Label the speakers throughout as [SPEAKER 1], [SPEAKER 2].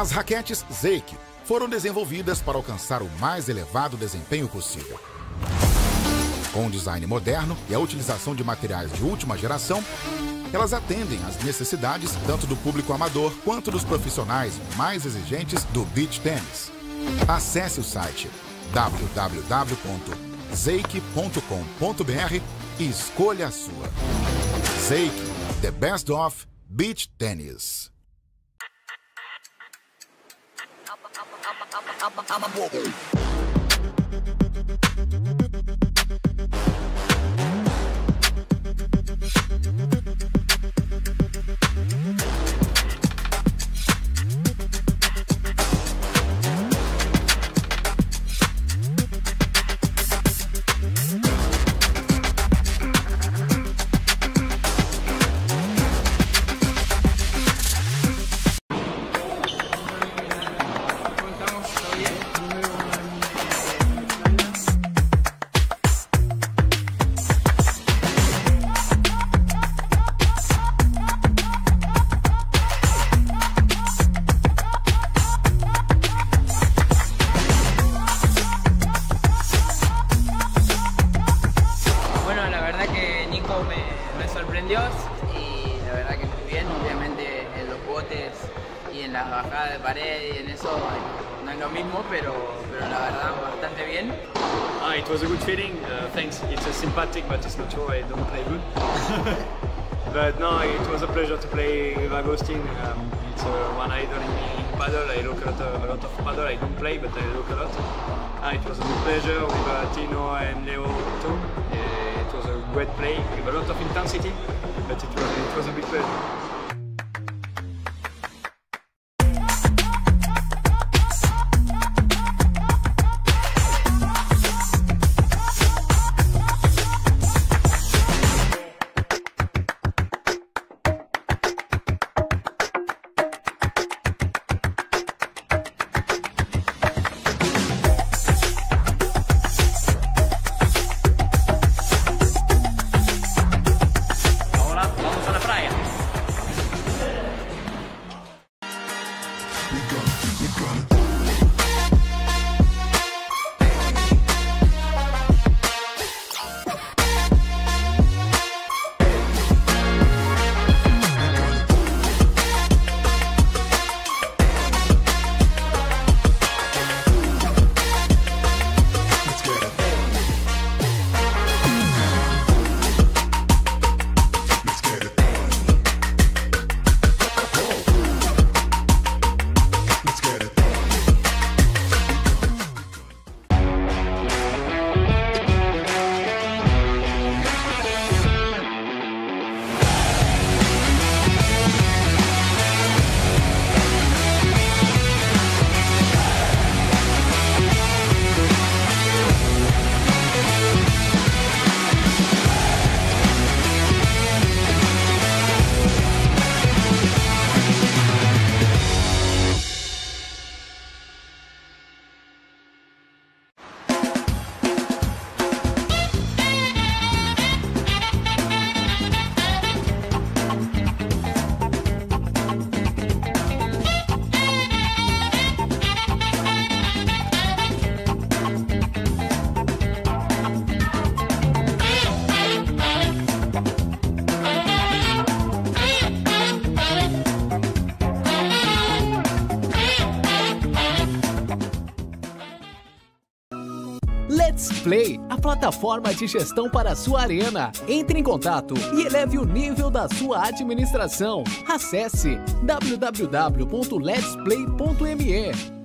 [SPEAKER 1] As raquetes Zeke foram desenvolvidas para alcançar o mais elevado desempenho possível. Com um design moderno e a utilização de materiais de última geração, elas atendem às necessidades tanto do público amador quanto dos profissionais mais exigentes do beach tennis. Acesse o site www.zeik.com.br e escolha a sua. Zeik, the best of beach tennis. I'm a, I'm a, I'm a
[SPEAKER 2] esto me, me, sorprendió y la verdad que muy bien, obviamente en los botes y en las bajadas de pared y en eso no es lo mismo, pero, pero la verdad bastante bien.
[SPEAKER 3] Ah, it was a good feeling, uh, thanks. It's a sympathetic, but it's not sure I don't
[SPEAKER 4] play good. but no, it was a
[SPEAKER 3] pleasure to play with Agustin. Um, it's uh, one idol in, in paddle. I look at a, a lot of paddle. I don't play, but I look a lot. Ah, it was a good pleasure with uh, Tino and Leo too. was a great play with a lot of intensity, but it was, it was a bit uh,
[SPEAKER 4] Let's Play, a plataforma de gestão para a sua arena. Entre em contato e eleve o nível da sua administração. Acesse www.letsplay.me.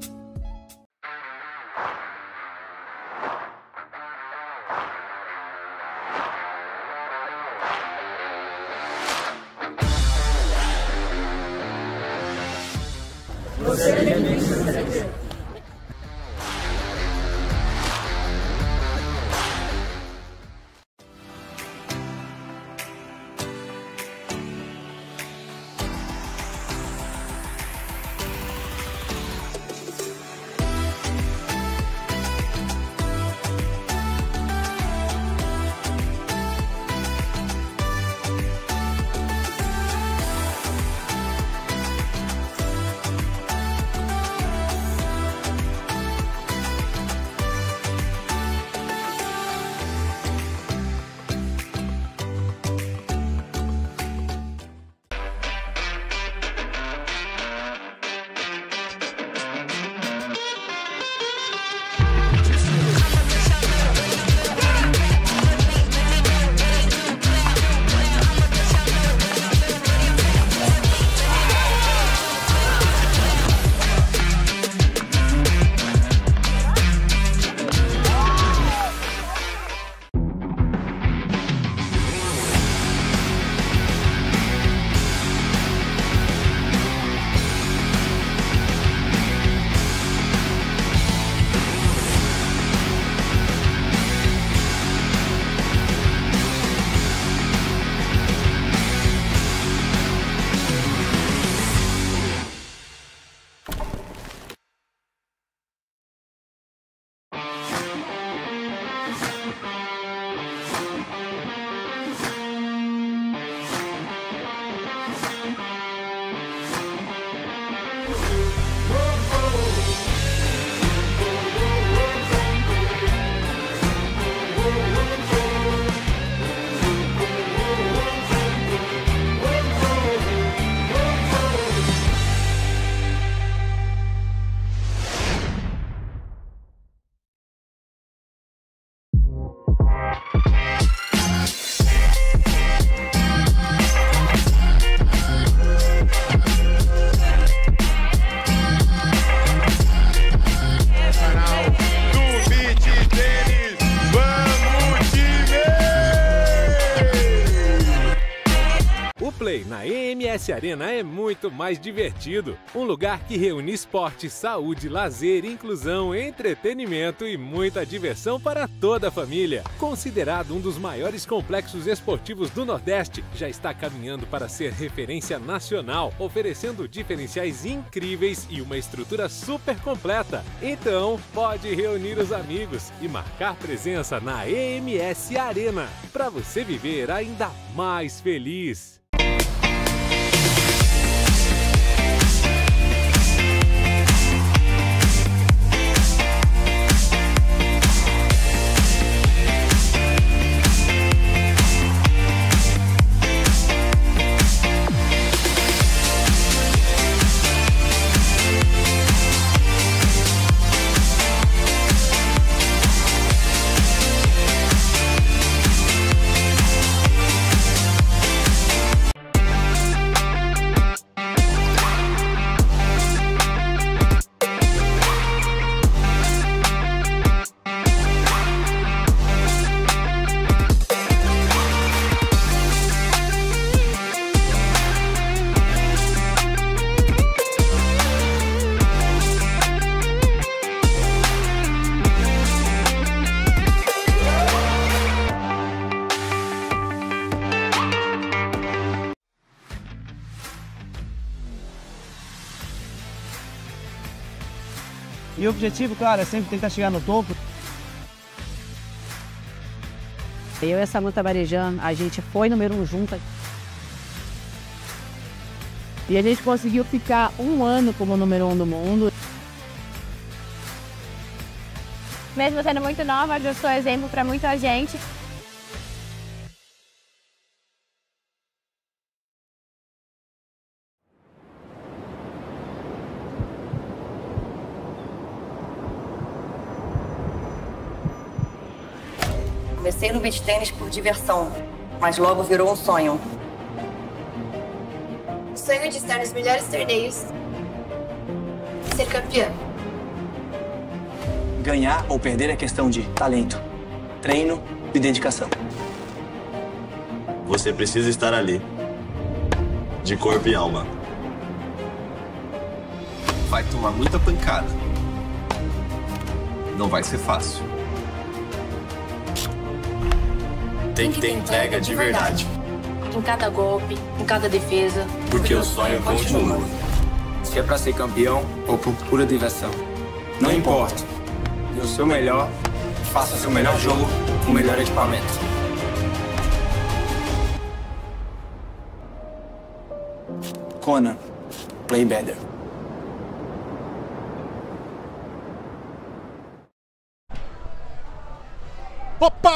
[SPEAKER 5] na EMS Arena é muito mais divertido. Um lugar que reúne esporte, saúde, lazer, inclusão, entretenimento e muita diversão para toda a família. Considerado um dos maiores complexos esportivos do Nordeste, já está caminhando para ser referência nacional, oferecendo diferenciais incríveis e uma estrutura super completa. Então, pode reunir os amigos e marcar presença na EMS Arena para você viver ainda mais feliz.
[SPEAKER 6] Objetivo, claro, é sempre tentar chegar no topo.
[SPEAKER 7] Eu e a Samanta Barejan, a gente foi número um juntas. E a gente conseguiu ficar um ano como número um do mundo.
[SPEAKER 8] Mesmo sendo muito nova, eu sou exemplo para muita gente.
[SPEAKER 9] No beach tênis por diversão, mas logo virou um sonho.
[SPEAKER 10] O sonho de estar nos melhores torneios. Ser campeã.
[SPEAKER 11] Ganhar ou perder é questão de talento, treino e dedicação.
[SPEAKER 12] Você precisa estar ali. De corpo e alma.
[SPEAKER 13] Vai tomar muita pancada. Não vai ser fácil.
[SPEAKER 12] Tem que ter entrega de verdade.
[SPEAKER 10] Em cada golpe, em cada defesa.
[SPEAKER 12] Porque o sonho continua.
[SPEAKER 11] Se é pra ser campeão ou por pura diversão. Não importa. Dê o seu melhor, faça seu melhor jogo com o melhor equipamento. Conan, play better.
[SPEAKER 14] Opa!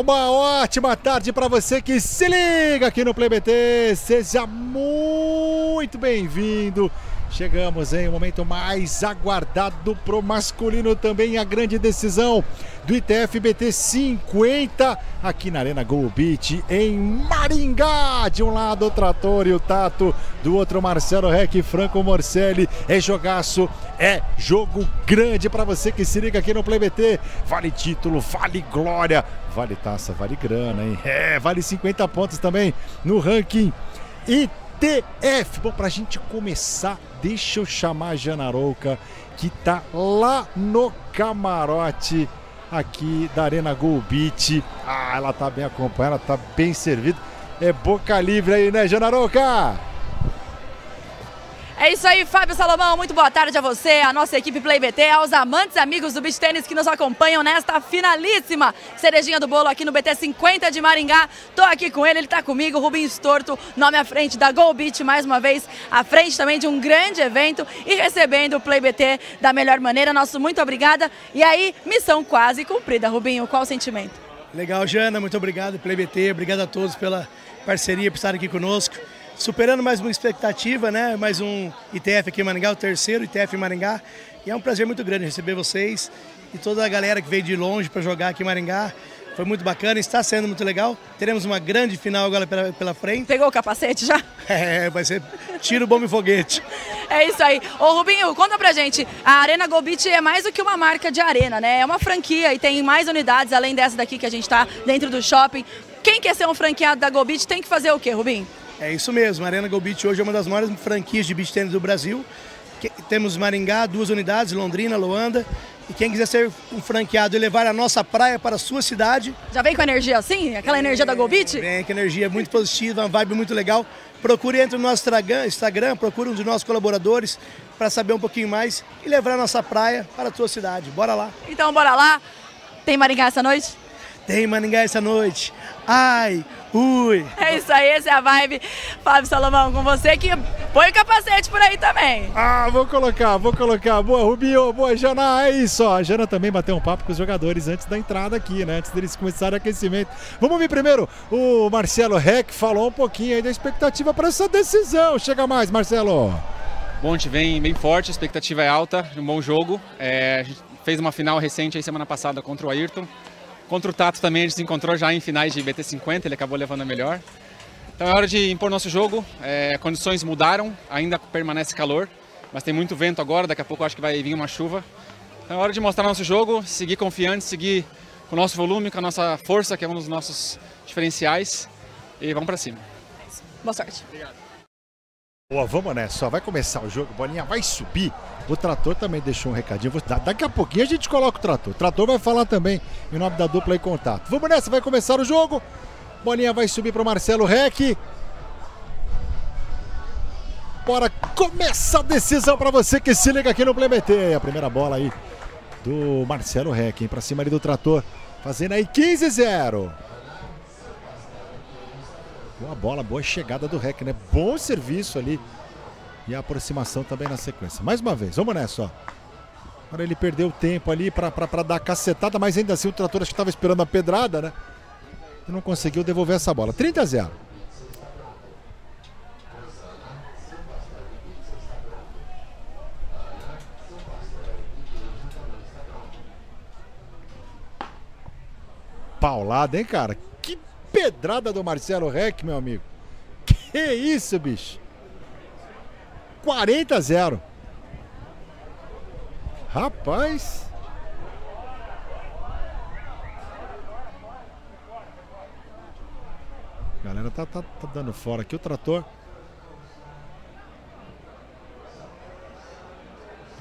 [SPEAKER 14] Uma ótima tarde para você que se liga aqui no Play BT. Seja muito bem-vindo. Chegamos em um momento mais aguardado pro masculino também a grande decisão do ITF-BT 50 aqui na Arena Go Beach em Maringá. De um lado o Trator e o Tato, do outro Marcelo Rec, Franco Morcelli. É jogaço, é jogo grande para você que se liga aqui no Play BT. Vale título, vale glória, vale taça, vale grana, hein? É, vale 50 pontos também no ranking. E TF. Bom, pra gente começar, deixa eu chamar a Jana Rouca, que tá lá no camarote aqui da Arena Go Beach. Ah, ela tá bem acompanhada, tá bem servida. É boca livre aí, né, Jana Rouca?
[SPEAKER 15] É isso aí, Fábio Salomão. Muito boa tarde a você, a nossa equipe Play BT, aos amantes e amigos do beach tênis que nos acompanham nesta finalíssima cerejinha do bolo aqui no BT 50 de Maringá. Tô aqui com ele, ele tá comigo, Rubinho Storto, nome à frente da Go Beach, mais uma vez, à frente também de um grande evento e recebendo o Play BT da melhor maneira. Nosso muito obrigada. E aí, missão quase cumprida, Rubinho. Qual o sentimento?
[SPEAKER 6] Legal, Jana, muito obrigado, Play BT, obrigado a todos pela parceria, por estar aqui conosco. Superando mais uma expectativa, né? Mais um ITF aqui em Maringá, o terceiro ITF em Maringá. E é um prazer muito grande receber vocês e toda a galera que veio de longe para jogar aqui em Maringá. Foi muito bacana, está sendo muito legal. Teremos uma grande final agora pela, pela frente.
[SPEAKER 15] Pegou o capacete já?
[SPEAKER 6] É, vai ser tiro, bomba e foguete.
[SPEAKER 15] É isso aí. Ô Rubinho, conta pra gente. A Arena Gobit é mais do que uma marca de arena, né? É uma franquia e tem mais unidades além dessa daqui que a gente tá dentro do shopping. Quem quer ser um franqueado da Gobit tem que fazer o quê, Rubinho?
[SPEAKER 6] É isso mesmo, a Arena Go Beach hoje é uma das maiores franquias de beach tênis do Brasil. Temos Maringá, duas unidades, Londrina, Luanda. E quem quiser ser um franqueado e levar a nossa praia para a sua cidade,
[SPEAKER 15] Já vem com energia assim? Aquela energia da Golbit?
[SPEAKER 6] vem que a energia é muito positiva, uma vibe muito legal. Procure entre o nosso Instagram, Instagram procure um dos nossos colaboradores para saber um pouquinho mais e levar a nossa praia para a sua cidade. Bora lá!
[SPEAKER 15] Então bora lá. Tem Maringá essa noite?
[SPEAKER 6] Tem Maringá essa noite. Ai, ui.
[SPEAKER 15] É isso aí, essa é a vibe. Fábio Salomão, com você que põe o capacete por aí também.
[SPEAKER 14] Ah, vou colocar, vou colocar. Boa, Rubinho, boa, Jana. É isso, ó. A Jana também bateu um papo com os jogadores antes da entrada aqui, né? Antes deles começarem o aquecimento. Vamos ouvir primeiro o Marcelo Reck falou um pouquinho aí da expectativa para essa decisão. Chega mais, Marcelo.
[SPEAKER 16] Bom, a gente vem bem forte, a expectativa é alta, um bom jogo. É, a gente fez uma final recente aí semana passada contra o Ayrton. Contra o Tato também a gente se encontrou já em finais de BT50, ele acabou levando a melhor. Então é hora de impor nosso jogo, é, condições mudaram, ainda permanece calor, mas tem muito vento agora, daqui a pouco eu acho que vai vir uma chuva. Então é hora de mostrar nosso jogo, seguir confiante, seguir com o nosso volume, com a nossa força, que é um dos nossos diferenciais, e vamos para cima.
[SPEAKER 15] Boa sorte.
[SPEAKER 14] Boa, vamos nessa. Só vai começar o jogo, bolinha vai subir. O trator também deixou um recadinho. Daqui a pouquinho a gente coloca o trator. O trator vai falar também em nome da dupla em contato. Vamos nessa, vai começar o jogo. Bolinha vai subir para o Marcelo Reck. Bora, começa a decisão para você que se liga aqui no Play BT. A primeira bola aí do Marcelo Reck, para cima ali do trator. Fazendo aí 15-0. Boa bola, boa chegada do Rec, né? Bom serviço ali. E a aproximação também na sequência. Mais uma vez, vamos nessa, ó. Agora ele perdeu tempo ali pra dar a cacetada, mas ainda assim o trator acho que tava esperando a pedrada, né? E não conseguiu devolver essa bola. 30 a 0. Paulada, hein, cara? Que pedrada do Marcelo Rec, meu amigo. Que isso, bicho? 40 a 0. Rapaz. Galera tá, tá, tá dando fora aqui o trator.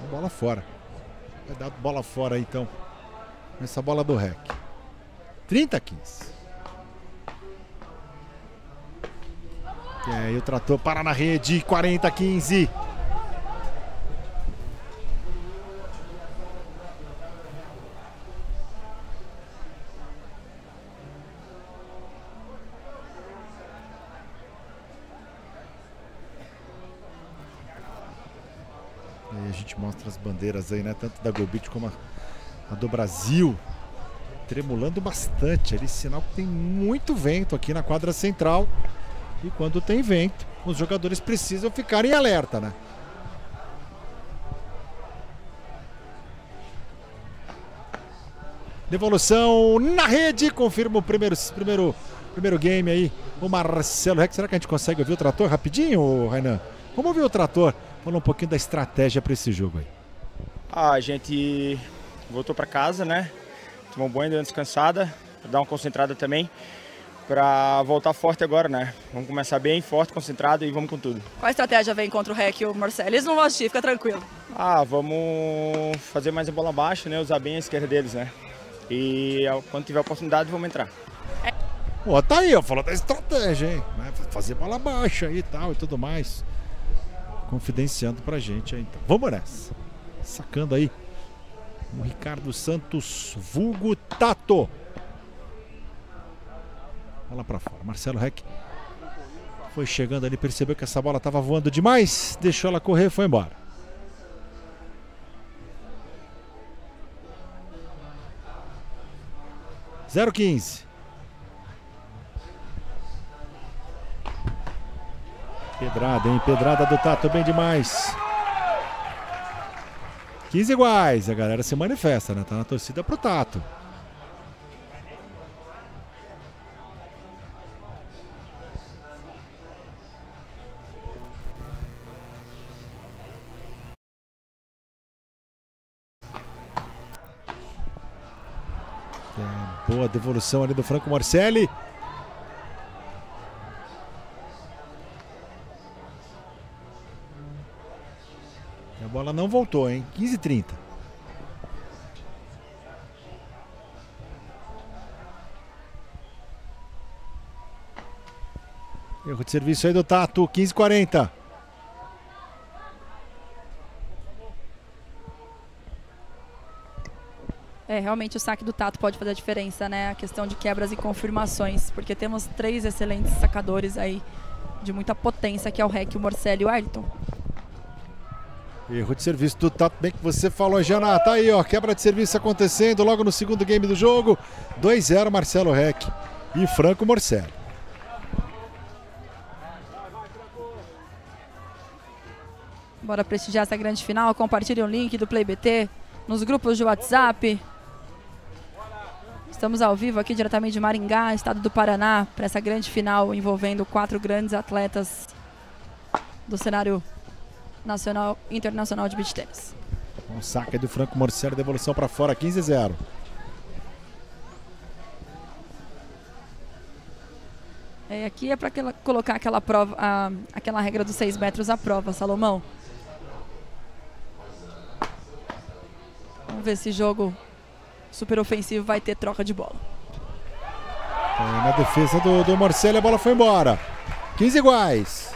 [SPEAKER 14] Bola fora. Vai dar bola fora então. Essa bola do rec. 30 a 15. E aí o trator para na rede. 40 a 15. E aí a gente mostra as bandeiras aí, né? Tanto da Golbit como a, a do Brasil. Tremulando bastante ali, sinal que tem muito vento aqui na quadra central. E quando tem vento, os jogadores precisam ficar em alerta, né? Devolução na rede, confirma o primeiro, primeiro, primeiro game aí. O Marcelo Rex. Será que a gente consegue ouvir o trator rapidinho, Rainan? Vamos ouvir o trator. Falar um pouquinho da estratégia para esse jogo aí.
[SPEAKER 17] Ah, a gente voltou para casa, né? Tomou um banho, deu uma descansada, dar uma concentrada também, para voltar forte agora, né? Vamos começar bem, forte, concentrado e vamos com tudo.
[SPEAKER 15] Qual estratégia vem contra o REC e o Marcelo? Eles não vão assistir, fica tranquilo.
[SPEAKER 17] Ah, vamos fazer mais a bola baixa, né? Usar bem a esquerda deles, né? E quando tiver oportunidade, vamos entrar.
[SPEAKER 14] Ó, tá aí, ó, falou da estratégia, hein? Né? Fazer bola baixa aí e tal e tudo mais. Confidenciando pra gente aí, então. Vamos nessa. Sacando aí o Ricardo Santos, vulgo Tato. Bola pra fora. Marcelo Reck foi chegando ali, percebeu que essa bola tava voando demais, deixou ela correr e foi embora. Zero quinze. Pedrada, hein? Pedrada do Tato, bem demais. 15 iguais, a galera se manifesta, né? Tá na torcida pro Tato. Boa devolução ali do Franco Morcelli. E a bola não voltou, hein? 15 30 Erro de serviço aí do Tato, 15 40
[SPEAKER 15] É, realmente o saque do Tato pode fazer a diferença, né? A questão de quebras e confirmações, porque temos três excelentes sacadores aí de muita potência, que é o Rec, o Morcelli e o Ayrton.
[SPEAKER 14] Erro de serviço do Tato, bem que você falou, Jana. Tá aí, ó, quebra de serviço acontecendo logo no segundo game do jogo. 2-0 Marcelo Rec e Franco Morcelli.
[SPEAKER 15] Bora prestigiar essa grande final. Compartilhe o link do PlayBT nos grupos de WhatsApp. Estamos ao vivo aqui diretamente de Maringá, estado do Paraná, para essa grande final envolvendo quatro grandes atletas do cenário nacional e internacional de beach tênis.
[SPEAKER 14] Um saque do Franco Morcelli, devolução para fora, 15 0.
[SPEAKER 15] É, aqui é para colocar aquela prova, a, aquela regra dos 6 metros à prova, Salomão. Vamos ver se jogo super ofensivo vai ter troca de bola.
[SPEAKER 14] na defesa do, do Marcelo, a bola foi embora. 15 iguais.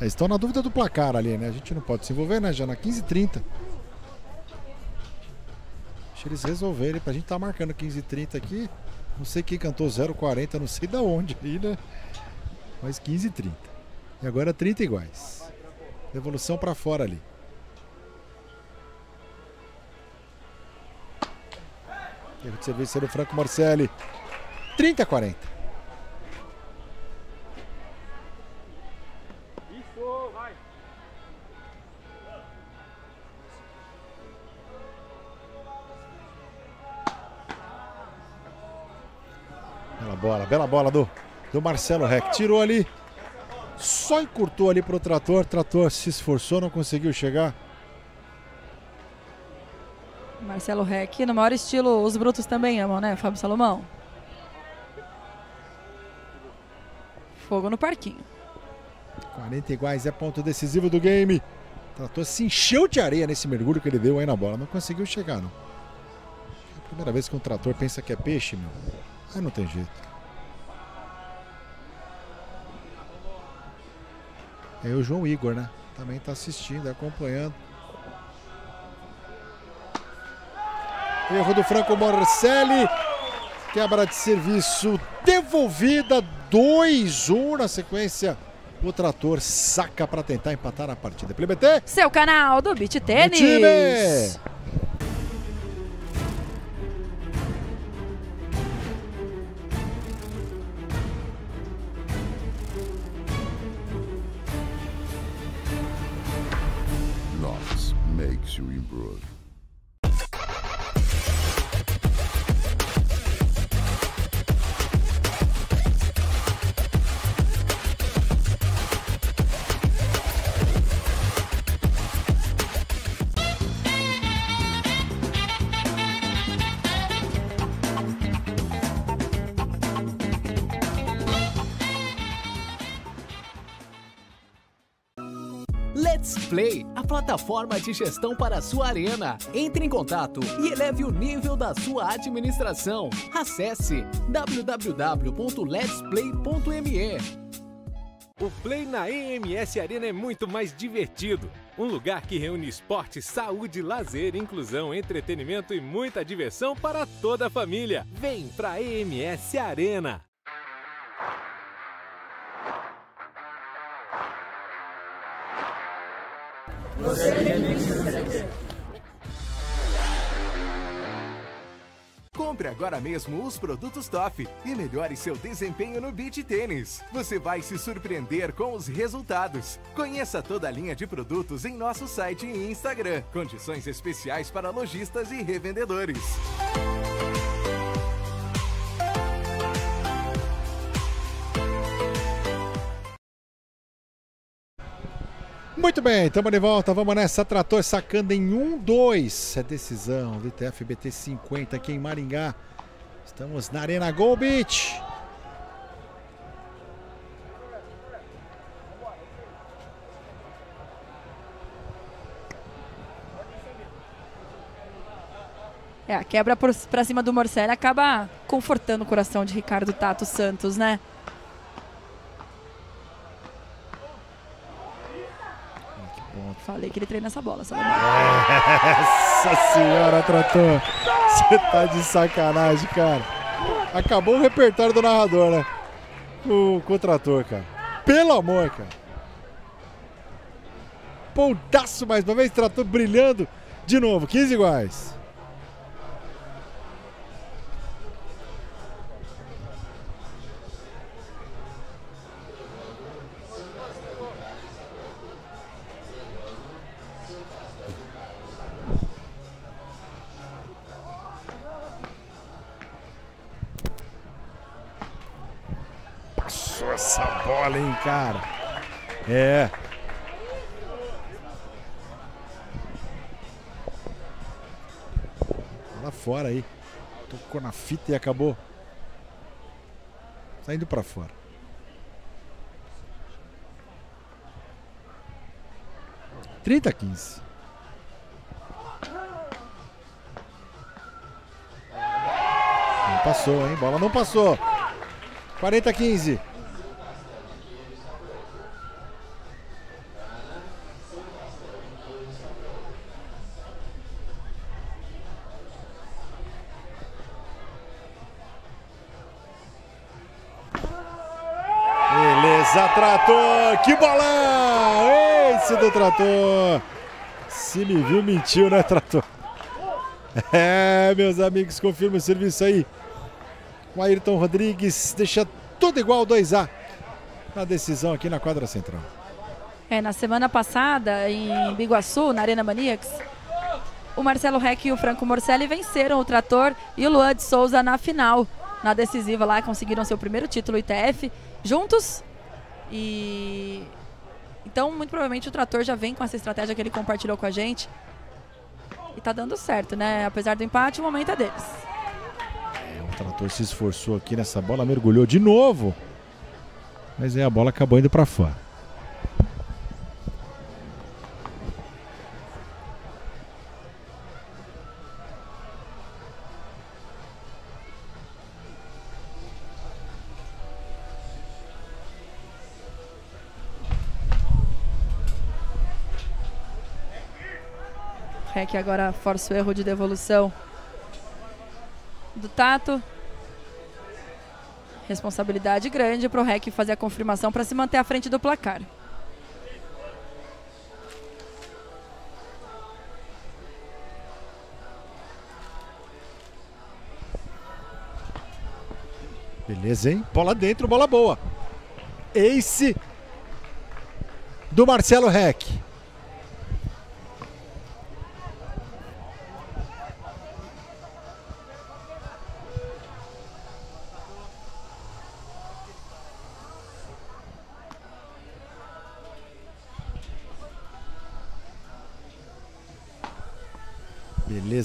[SPEAKER 14] É, estão na dúvida do placar ali, né? A gente não pode se envolver, né? Já na 15 30 Deixa eles resolverem. Pra gente tá marcando 15 30 aqui. Não sei quem cantou 0,40, não sei da onde aí, né? Mas 15 30 E agora 30 iguais. Devolução para fora ali. Erro de serviço do Franco Marcelli. 30 40. Bola, bela bola do, do Marcelo Rec. Tirou ali, só encurtou ali pro trator. Trator se esforçou, não conseguiu chegar.
[SPEAKER 15] Marcelo Rec, no maior estilo, os brutos também amam, né, Fábio Salomão? Fogo no parquinho.
[SPEAKER 14] 40 iguais é ponto decisivo do game. Trator se encheu de areia nesse mergulho que ele deu aí na bola. Não conseguiu chegar, não. É a primeira vez que um trator pensa que é peixe, meu. Aí não tem jeito. É o João Igor, né? Também está assistindo, acompanhando. Erro do Franco Morcelli. Quebra de serviço devolvida. 2-1 na sequência. O trator saca para tentar empatar a partida. PLBT?
[SPEAKER 15] Seu canal do Beat Tênis. makes you
[SPEAKER 4] plataforma de gestão para a sua arena. Entre em contato e eleve o nível da sua administração. Acesse www.letsplay.me.
[SPEAKER 5] O Play na EMS Arena é muito mais divertido. Um lugar que reúne esporte, saúde, lazer, inclusão, entretenimento e muita diversão para toda a família. Vem pra EMS Arena!
[SPEAKER 18] Compre agora mesmo os produtos TOF e melhore seu desempenho no beach tênis. Você vai se surpreender com os resultados. Conheça toda a linha de produtos em nosso site e Instagram. Condições especiais para lojistas e revendedores.
[SPEAKER 14] Muito bem, estamos de volta. Vamos nessa. Trator sacando em 1-2. É decisão do ITF-BT 50 aqui em Maringá. Estamos na Arena Gol Beach.
[SPEAKER 15] É, a quebra por, pra cima do Morcelli acaba confortando o coração de Ricardo Tato Santos, né? Falei que ele treina essa bola, sabe?
[SPEAKER 14] Nossa senhora, trator. Você tá de sacanagem, cara. Acabou o repertório do narrador, né? Com, com o trator, cara. Pelo amor, cara. Pondaço mais uma vez, trator brilhando de novo. 15 iguais. E acabou saindo para fora. Trinta quinze. Passou, hein? Bola não passou. 40 a 15. Que bolão! Esse do trator! Se me viu, mentiu, né, trator? É, meus amigos, confirma o serviço aí. O Ayrton Rodrigues deixa tudo igual 2A na decisão aqui na quadra central.
[SPEAKER 15] É, na semana passada, em Biguaçu, na Arena Maniacs, o Marcelo Reck e o Franco Morcelli venceram o Trator e o Luan de Souza na final. Na decisiva lá, conseguiram seu primeiro título ITF juntos. E então, muito provavelmente o Trator já vem com essa estratégia que ele compartilhou com a gente. E tá dando certo, né? Apesar do empate, o momento é deles.
[SPEAKER 14] O Trator se esforçou aqui nessa bola, mergulhou de novo. Mas aí a bola acabou indo para fora.
[SPEAKER 15] Rec agora força o erro de devolução do Tato. Responsabilidade grande para o Rec fazer a confirmação para se manter à frente do placar.
[SPEAKER 14] Beleza, hein? Bola dentro, bola boa. Ace do Marcelo Rec.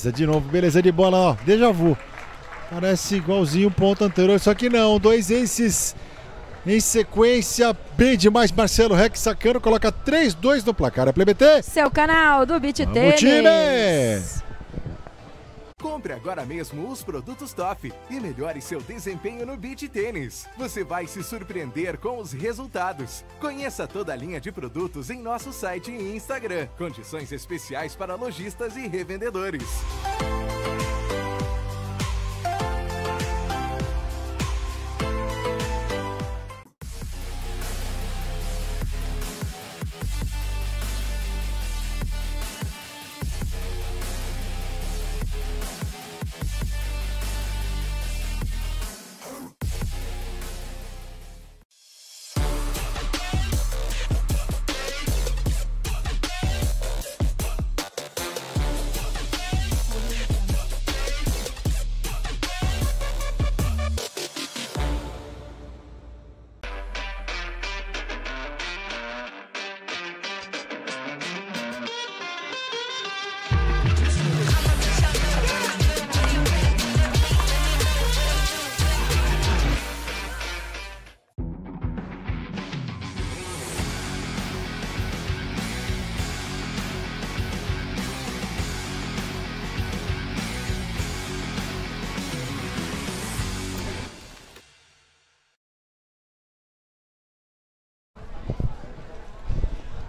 [SPEAKER 14] Beleza, de novo, beleza de bola, ó. Déjà vu. Parece igualzinho o ponto anterior, só que não. Dois aces em sequência. Bem demais, Marcelo Rex sacando. Coloca 3-2 no placar. É PlayBT?
[SPEAKER 15] Seu canal do Beat Tênis.
[SPEAKER 14] time!
[SPEAKER 18] Compre agora mesmo os produtos TOF e melhore seu desempenho no beach tênis. Você vai se surpreender com os resultados. Conheça toda a linha de produtos em nosso site e Instagram. Condições especiais para lojistas e revendedores.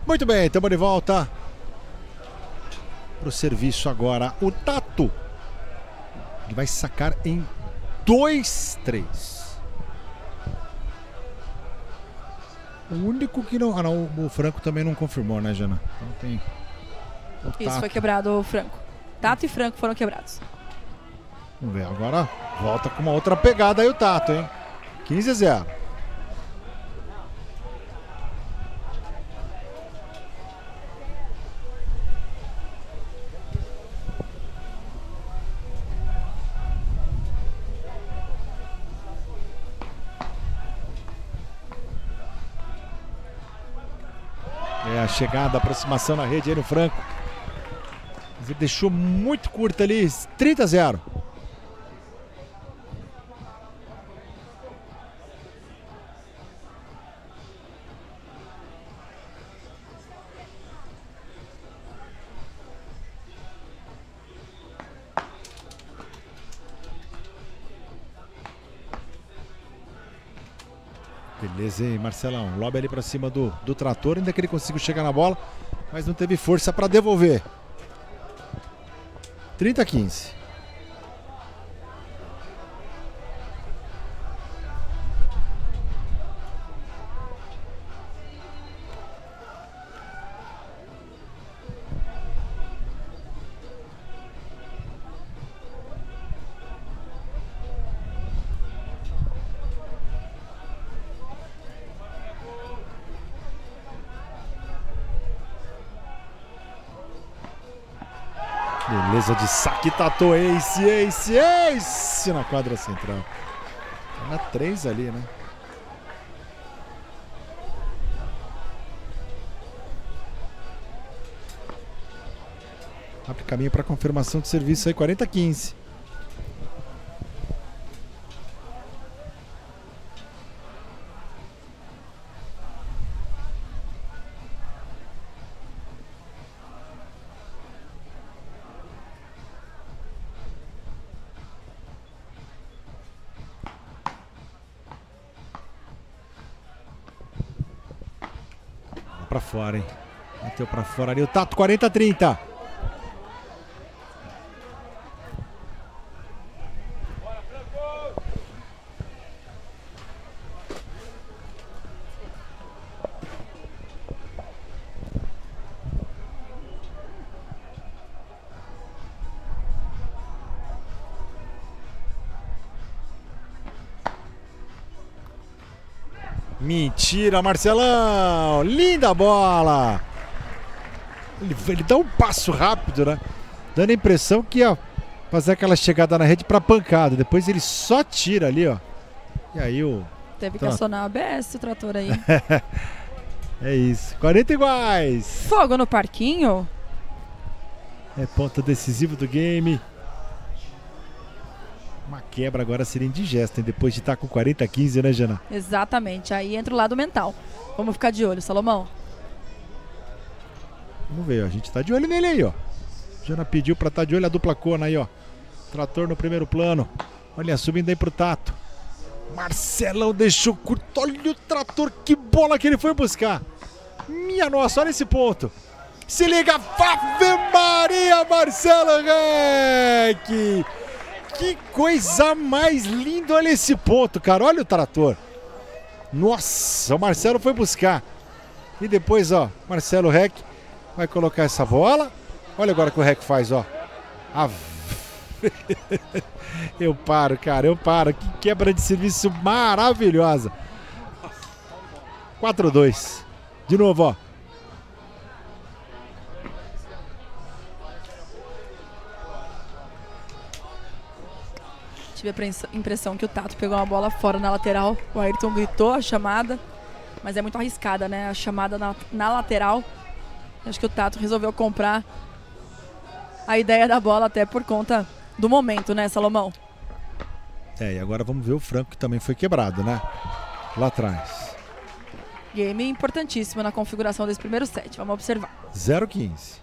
[SPEAKER 14] Muito bem, estamos de volta para o serviço agora. O Tato. Ele vai sacar em 2-3. O único que não. Ah, não, o Franco também não confirmou, né, Jana? Então tem.
[SPEAKER 15] Isso foi quebrado o Franco. Tato e Franco foram quebrados.
[SPEAKER 14] Vamos ver, agora volta com uma outra pegada aí o Tato, hein? 15 a 0. Chegada, aproximação na rede aí Franco. Mas ele deixou muito curto ali, 30 a 0. Beleza, hein, Marcelão? Lobe ali pra cima do, do trator, ainda que ele conseguiu chegar na bola, mas não teve força para devolver. 30 a 15. De saque, Tato, ace, ace, ace na quadra central. Tá na 3 ali, né? Abre caminho para confirmação de serviço aí, 40 Pra fora ali o Tato, 40 a 30. Mentira, Marcelão! Linda bola! Ele, ele dá um passo rápido, né? Dando a impressão que ia fazer aquela chegada na rede para pancada. Depois ele só tira ali, ó. E aí o.
[SPEAKER 15] Teve que
[SPEAKER 14] Tá.
[SPEAKER 15] acionar a ABS o trator aí.
[SPEAKER 14] é isso. 40 iguais.
[SPEAKER 15] Fogo no parquinho?
[SPEAKER 14] É ponto decisivo do game. Uma quebra agora seria indigesta, hein? Depois de estar com 40 a 15, né, Jana?
[SPEAKER 15] Exatamente. Aí entra o lado mental. Vamos ficar de olho, Salomão.
[SPEAKER 14] Vamos ver, a gente tá de olho nele aí, ó. Jana pediu pra estar de olho a dupla cona aí, ó. Trator no primeiro plano. Olha, subindo aí pro Tato. Marcelão deixou curto. Olha o trator, que bola que ele foi buscar. Minha nossa, olha esse ponto. Se liga, Ave Maria, Marcelo Reck. Que coisa mais linda, olha esse ponto, cara. Olha o trator. Nossa, o Marcelo foi buscar. E depois, ó, Marcelo Reck vai colocar essa bola. Olha agora o que o Reck faz, ó. Eu paro, cara, eu paro. Que quebra de serviço maravilhosa. 4-2. De novo, ó.
[SPEAKER 15] Tive a impressão que o Tato pegou uma bola fora na lateral. O Ayrton gritou a chamada, mas é muito arriscada, né? A chamada na, na lateral. Acho que o Tato resolveu comprar a ideia da bola até por conta do momento, né, Salomão?
[SPEAKER 14] É, e agora vamos ver o Franco que também foi quebrado, né? Lá atrás.
[SPEAKER 15] Game importantíssimo na configuração desse primeiro set. Vamos observar.
[SPEAKER 14] 0-15.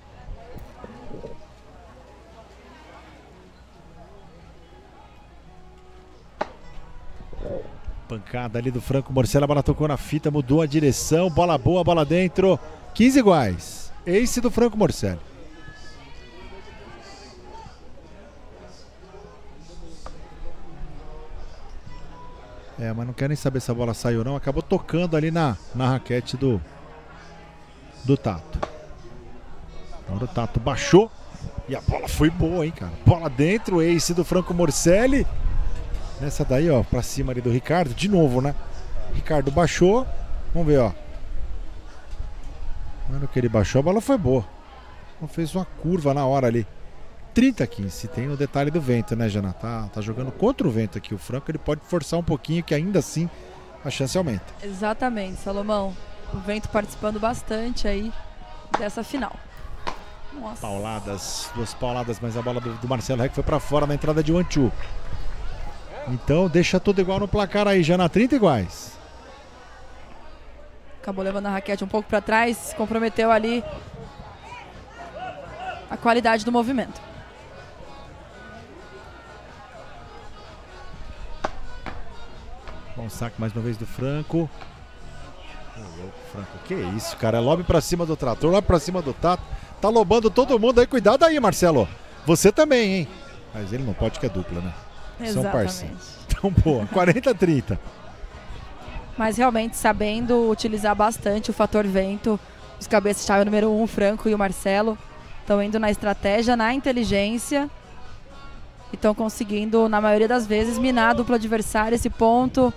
[SPEAKER 14] Pancada ali do Franco Morcelo, a bola tocou na fita, mudou a direção, bola boa, bola dentro. 15 iguais. Ace do Franco Morcelli. É, mas não quero nem saber se a bola saiu ou não. Acabou tocando ali na, na raquete do, do Tato. Agora o Tato baixou. E a bola foi boa, hein, cara. Bola dentro, ace do Franco Morcelli. Nessa daí, ó, pra cima ali do Ricardo. De novo, né? Ricardo baixou. Vamos ver, ó. Mano, que ele baixou, a bola foi boa. Não fez uma curva na hora ali. 30 15. Tem o detalhe do vento, né, Jana? Tá, tá jogando contra o vento aqui. O Franco ele pode forçar um pouquinho, que ainda assim a chance aumenta.
[SPEAKER 15] Exatamente, Salomão. O vento participando bastante aí dessa final.
[SPEAKER 14] Nossa. Pauladas, duas pauladas, mas a bola do, do Marcelo Reck foi para fora na entrada de Wanchu. Então deixa tudo igual no placar aí, já na 30 iguais.
[SPEAKER 15] Acabou levando a raquete um pouco para trás, comprometeu ali a qualidade do movimento.
[SPEAKER 14] Bom saque mais uma vez do Franco. Franco. Que isso, cara. É lobby pra cima do trator, lobby pra cima do Tato. Tá lobando todo mundo aí. Cuidado aí, Marcelo. Você também, hein? Mas ele não pode que é dupla, né?
[SPEAKER 15] Exatamente. São parceiros.
[SPEAKER 14] Então, boa. 40 30.
[SPEAKER 15] Mas realmente sabendo utilizar bastante o fator vento, os cabeças-chave número 1, um, o Franco e o Marcelo, estão indo na estratégia, na inteligência e estão conseguindo, na maioria das vezes, minar a dupla adversária. Esse ponto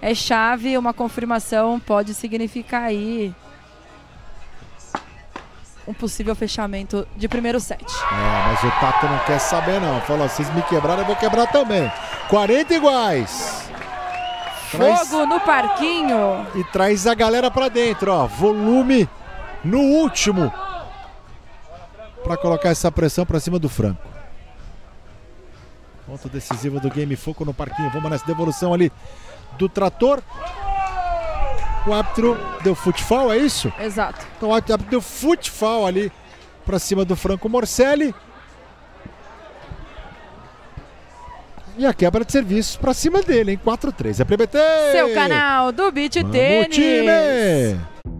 [SPEAKER 15] é chave, uma confirmação pode significar aí um possível fechamento de primeiro set.
[SPEAKER 14] É, mas o Tato não quer saber não. Falou, vocês me quebraram, eu vou quebrar também. 40 iguais.
[SPEAKER 15] Traz... Fogo no parquinho.
[SPEAKER 14] E traz a galera para dentro, ó. Volume no último. Para colocar essa pressão para cima do Franco. Ponto decisivo do game, foco no parquinho. Vamos nessa devolução ali do trator. O árbitro deu futebol, é isso?
[SPEAKER 15] Exato.
[SPEAKER 14] Então o árbitro deu futebol ali para cima do Franco Morcelli. E a quebra de serviços para cima dele, hein? 4-3. É PBT!
[SPEAKER 15] Seu canal do Beat Tênis.
[SPEAKER 14] time!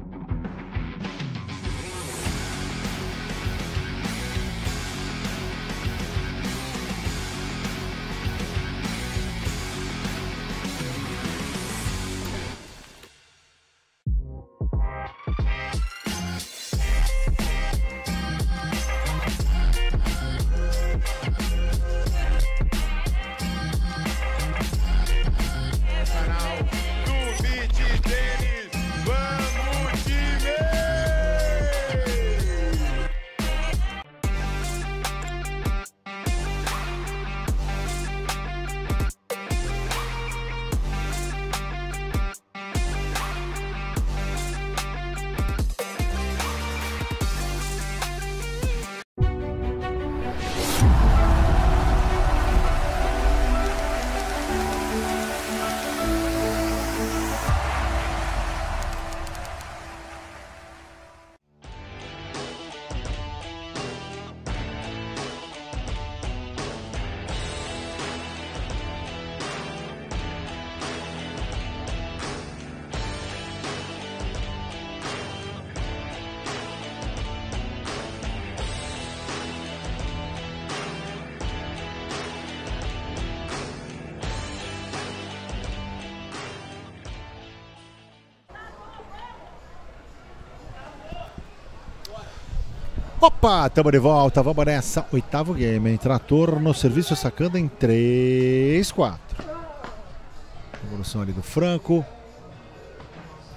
[SPEAKER 14] Opa, estamos de volta, vamos nessa. Oitavo game, hein? Trator no serviço sacando em 3, 4. Evolução ali do Franco.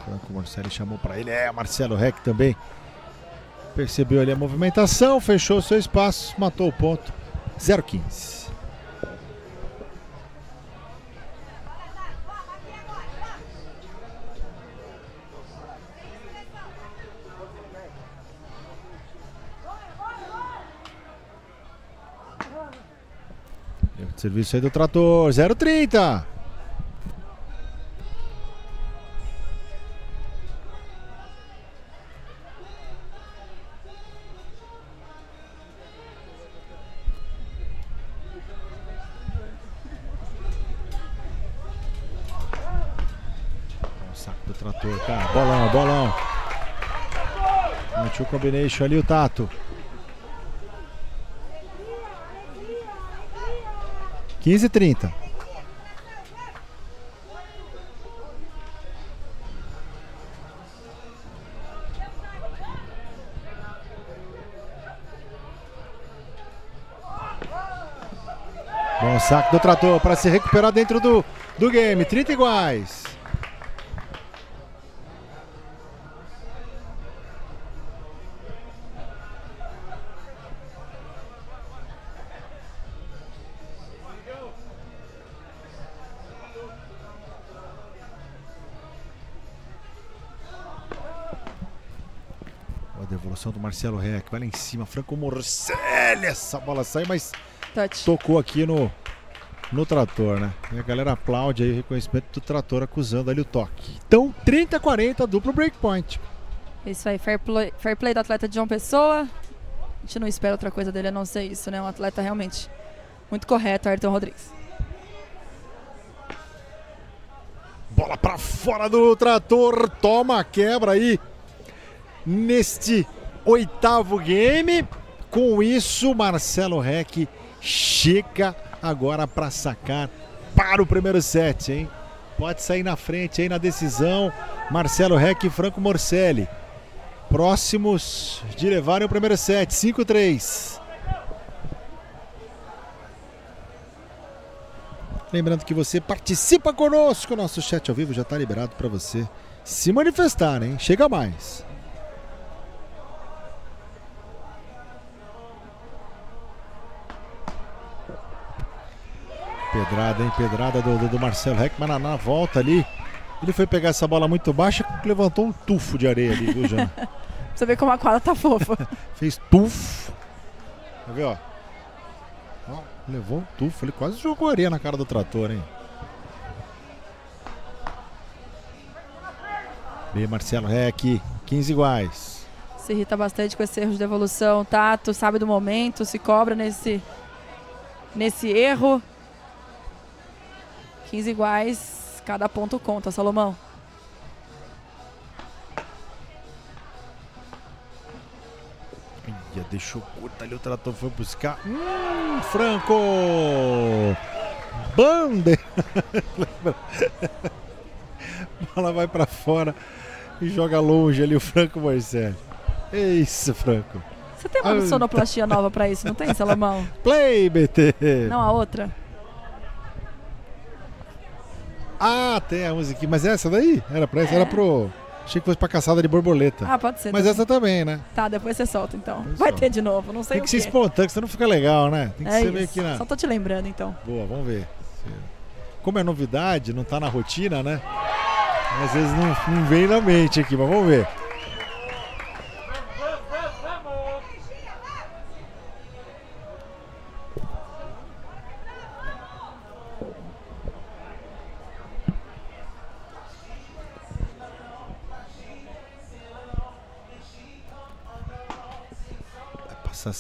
[SPEAKER 14] Franco Marcelo chamou para ele. É, Marcelo Rec também. Percebeu ali a movimentação, fechou seu espaço, matou o ponto. 0-15. Serviço aí do trator, 030. O saco do trator. Bolão, bolão. Sentiu o combination ali o Tato. 15 e 30. Bom saque do trator para se recuperar dentro do, do game. 30 iguais. Devolução do Marcelo Reck. Vai lá em cima. Franco Morcelli. Essa bola sai, mas
[SPEAKER 15] Touch.
[SPEAKER 14] tocou aqui no, no trator, né? E a galera aplaude aí o reconhecimento do trator acusando ali o toque. Então, 30 a 40, duplo breakpoint.
[SPEAKER 15] Isso aí, fair play, fair play do atleta de João Pessoa. A gente não espera outra coisa dele a não ser isso, né? Um atleta realmente muito correto, Ayrton Rodrigues.
[SPEAKER 14] Bola para fora do trator. Toma a quebra aí neste oitavo game. Com isso, Marcelo Reck chega agora para sacar para o primeiro set, hein? Pode sair na frente aí na decisão. Marcelo Reck e Franco Morcelli. Próximos de levarem o primeiro set. 5-3. Lembrando que você participa conosco. Nosso chat ao vivo já está liberado para você se manifestar, hein? Chega mais. Pedrada, hein? Pedrada do, do, Marcelo Heckman na, na volta ali. Ele foi pegar essa bola muito baixa, levantou um tufo de areia ali, viu, Jana?
[SPEAKER 15] Você vê como a quadra tá fofa.
[SPEAKER 14] Fez tufo. Quer ver, ó? Ó, Levou um tufo, ele quase jogou areia na cara do trator, hein? Bem, Marcelo Heck, 15 iguais.
[SPEAKER 15] se irrita bastante com esse erro de devolução. Tato sabe do momento, se cobra nesse, nesse erro. 15 iguais, cada ponto conta, Salomão.
[SPEAKER 14] Ia, deixou curta ali, o trator foi buscar. Hum, Franco! Bande! Bola vai pra fora e joga longe ali o Franco Marcelo. É isso, Franco.
[SPEAKER 15] Você tem uma
[SPEAKER 14] Ah,
[SPEAKER 15] sonoplastia nova pra isso, não tem, Salomão?
[SPEAKER 14] Play, BT!
[SPEAKER 15] Não, a outra.
[SPEAKER 14] Ah, tem a musiquinha. Mas essa daí? Era pra essa? Era pro. Achei que fosse pra caçada de borboleta.
[SPEAKER 15] Ah, pode ser
[SPEAKER 14] Mas
[SPEAKER 15] também.
[SPEAKER 14] essa também, né?
[SPEAKER 15] Tá, depois você solta então. Vai ter de novo, não sei
[SPEAKER 14] Tem
[SPEAKER 15] o
[SPEAKER 14] que ser espontâneo, que senão não fica legal, né? Tem que
[SPEAKER 15] É
[SPEAKER 14] ser meio
[SPEAKER 15] isso.
[SPEAKER 14] que na.
[SPEAKER 15] Só tô te lembrando então.
[SPEAKER 14] Boa, vamos ver. Como é novidade, não tá na rotina, né? Às vezes não, não vem na mente aqui, mas vamos ver.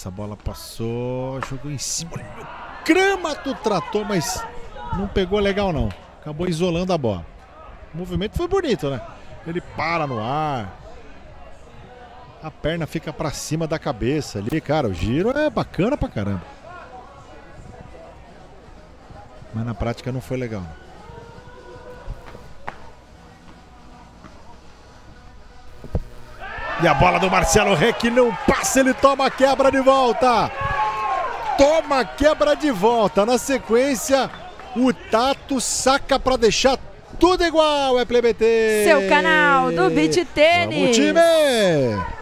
[SPEAKER 14] Essa bola, passou, jogou em cima. Olha o grama do trator, mas não pegou legal não. Acabou isolando a bola. O movimento foi bonito, né? Ele para no ar. A perna fica pra cima da cabeça ali, cara. O giro é bacana pra caramba. Mas na prática não foi legal. E a bola do Marcelo Reck não passa, ele toma a quebra de volta. Toma a quebra de volta. Na sequência, o Tato saca pra deixar tudo igual. É Play BT.
[SPEAKER 15] Seu canal do Beach Tênis.
[SPEAKER 14] Vamos, time!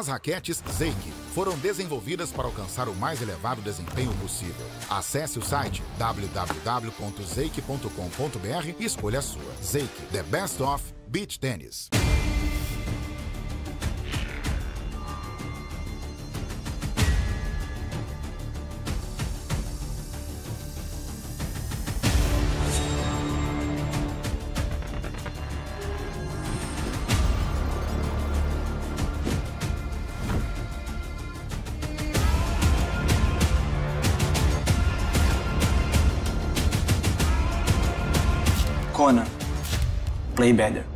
[SPEAKER 1] As raquetes Zeik foram desenvolvidas para alcançar o mais elevado desempenho possível. Acesse o site www.zeik.com.br e escolha a sua. Zeik, the best of beach tennis.
[SPEAKER 11] Play better.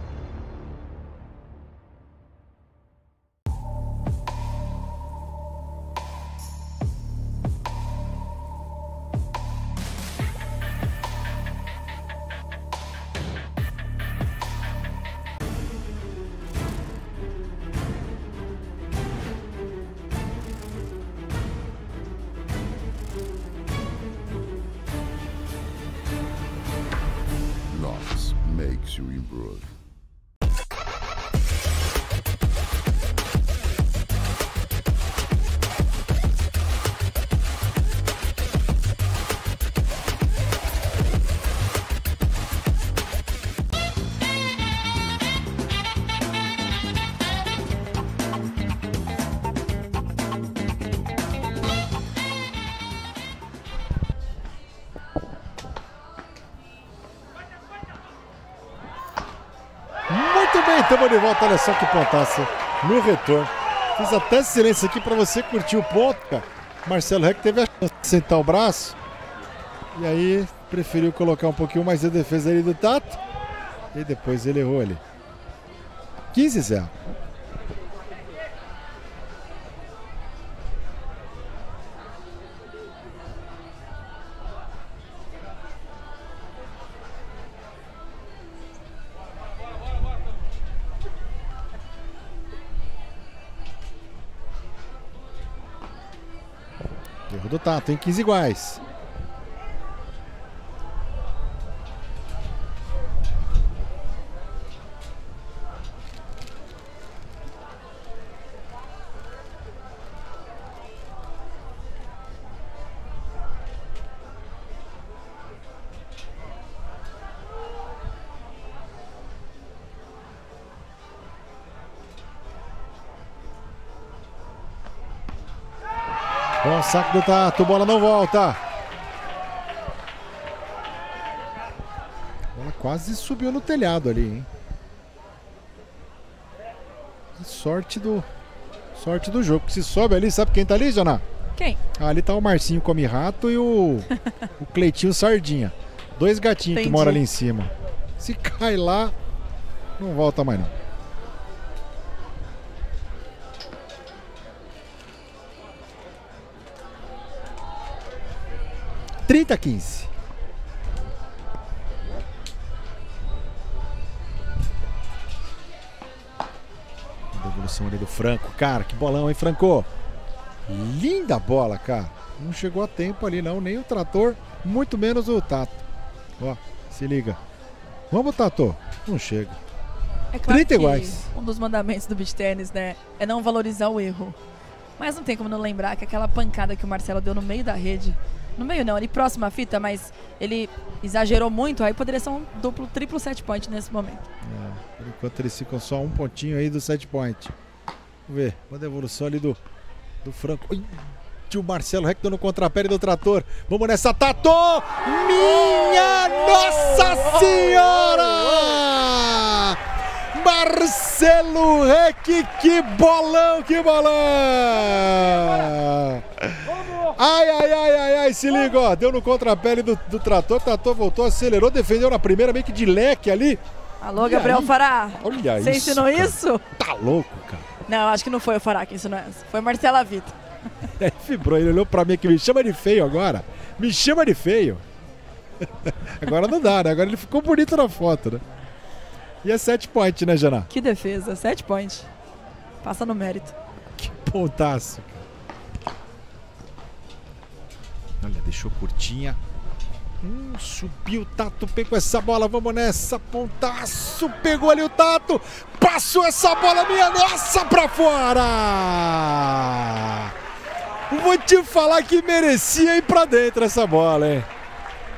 [SPEAKER 14] Olha só que pontaça no retorno. Fiz até silêncio aqui para você curtir o ponto, cara. Marcelo Reck teve a chance de sentar o braço. E aí preferiu colocar um pouquinho mais de defesa ali do Tato. E depois ele errou ali. 15 0. Erro do Tato, em 15 iguais. Saque do Tato, bola não volta. Bola quase subiu no telhado ali, hein? Sorte do sorte do jogo. Se sobe ali, sabe quem tá ali, Joná?
[SPEAKER 15] Quem?
[SPEAKER 14] Ah, ali tá o Marcinho Come Rato e o, o Cleitinho Sardinha. Dois gatinhos que
[SPEAKER 15] Entendi.
[SPEAKER 14] moram ali em cima. Se cai lá, não volta mais não. Trinta a 15. Devolução ali do Franco. Cara, que bolão, hein, Franco? Linda bola, cara. Não chegou a tempo ali, não. Nem o trator, muito menos o Tato. Ó, se liga. Vamos, Tato. Não chega.
[SPEAKER 15] É claro
[SPEAKER 14] 30
[SPEAKER 15] que
[SPEAKER 14] iguais.
[SPEAKER 15] um dos mandamentos do beach tennis, né, é não valorizar o erro. Mas não tem como não lembrar que aquela pancada que o Marcelo deu no meio da rede, no meio não, ali próximo à fita, mas ele exagerou muito, aí poderia ser um duplo, triplo set point nesse momento.
[SPEAKER 14] É, por enquanto eles ficam só um pontinho aí do set point. Vamos ver. Uma devolução ali do, do Franco. Ui, o Marcelo Rec no contrapé do trator. Vamos nessa, Tato! Minha Nossa Senhora! Marcelo Rec, que bolão, que bolão! Ai, ai, ai, ai, ai, se liga, ó. Deu no contrapé do, do trator, o trator voltou, acelerou, defendeu na primeira, meio que de leque ali.
[SPEAKER 15] Alô,
[SPEAKER 14] E
[SPEAKER 15] Gabriel
[SPEAKER 14] aí?
[SPEAKER 15] Fará.
[SPEAKER 14] Olha
[SPEAKER 15] Você
[SPEAKER 14] isso,
[SPEAKER 15] ensinou
[SPEAKER 14] cara.
[SPEAKER 15] isso?
[SPEAKER 14] Tá louco, cara.
[SPEAKER 15] Não, acho que não foi o Fará que ensinou essa. Foi Marcela Vita.
[SPEAKER 14] Aí vibrou, ele olhou pra mim que me chama de feio agora. Me chama de feio. agora não dá, né? Agora ele ficou bonito na foto, né? E é set point, né, Jana?
[SPEAKER 15] Que defesa, set point. Passa no mérito.
[SPEAKER 14] Pontaço. Olha, deixou curtinha. Hum, subiu o Tato, pegou essa bola, vamos nessa, pontaço, pegou ali o Tato, passou essa bola, minha nossa, pra fora! Vou te falar que merecia ir pra dentro essa bola, hein?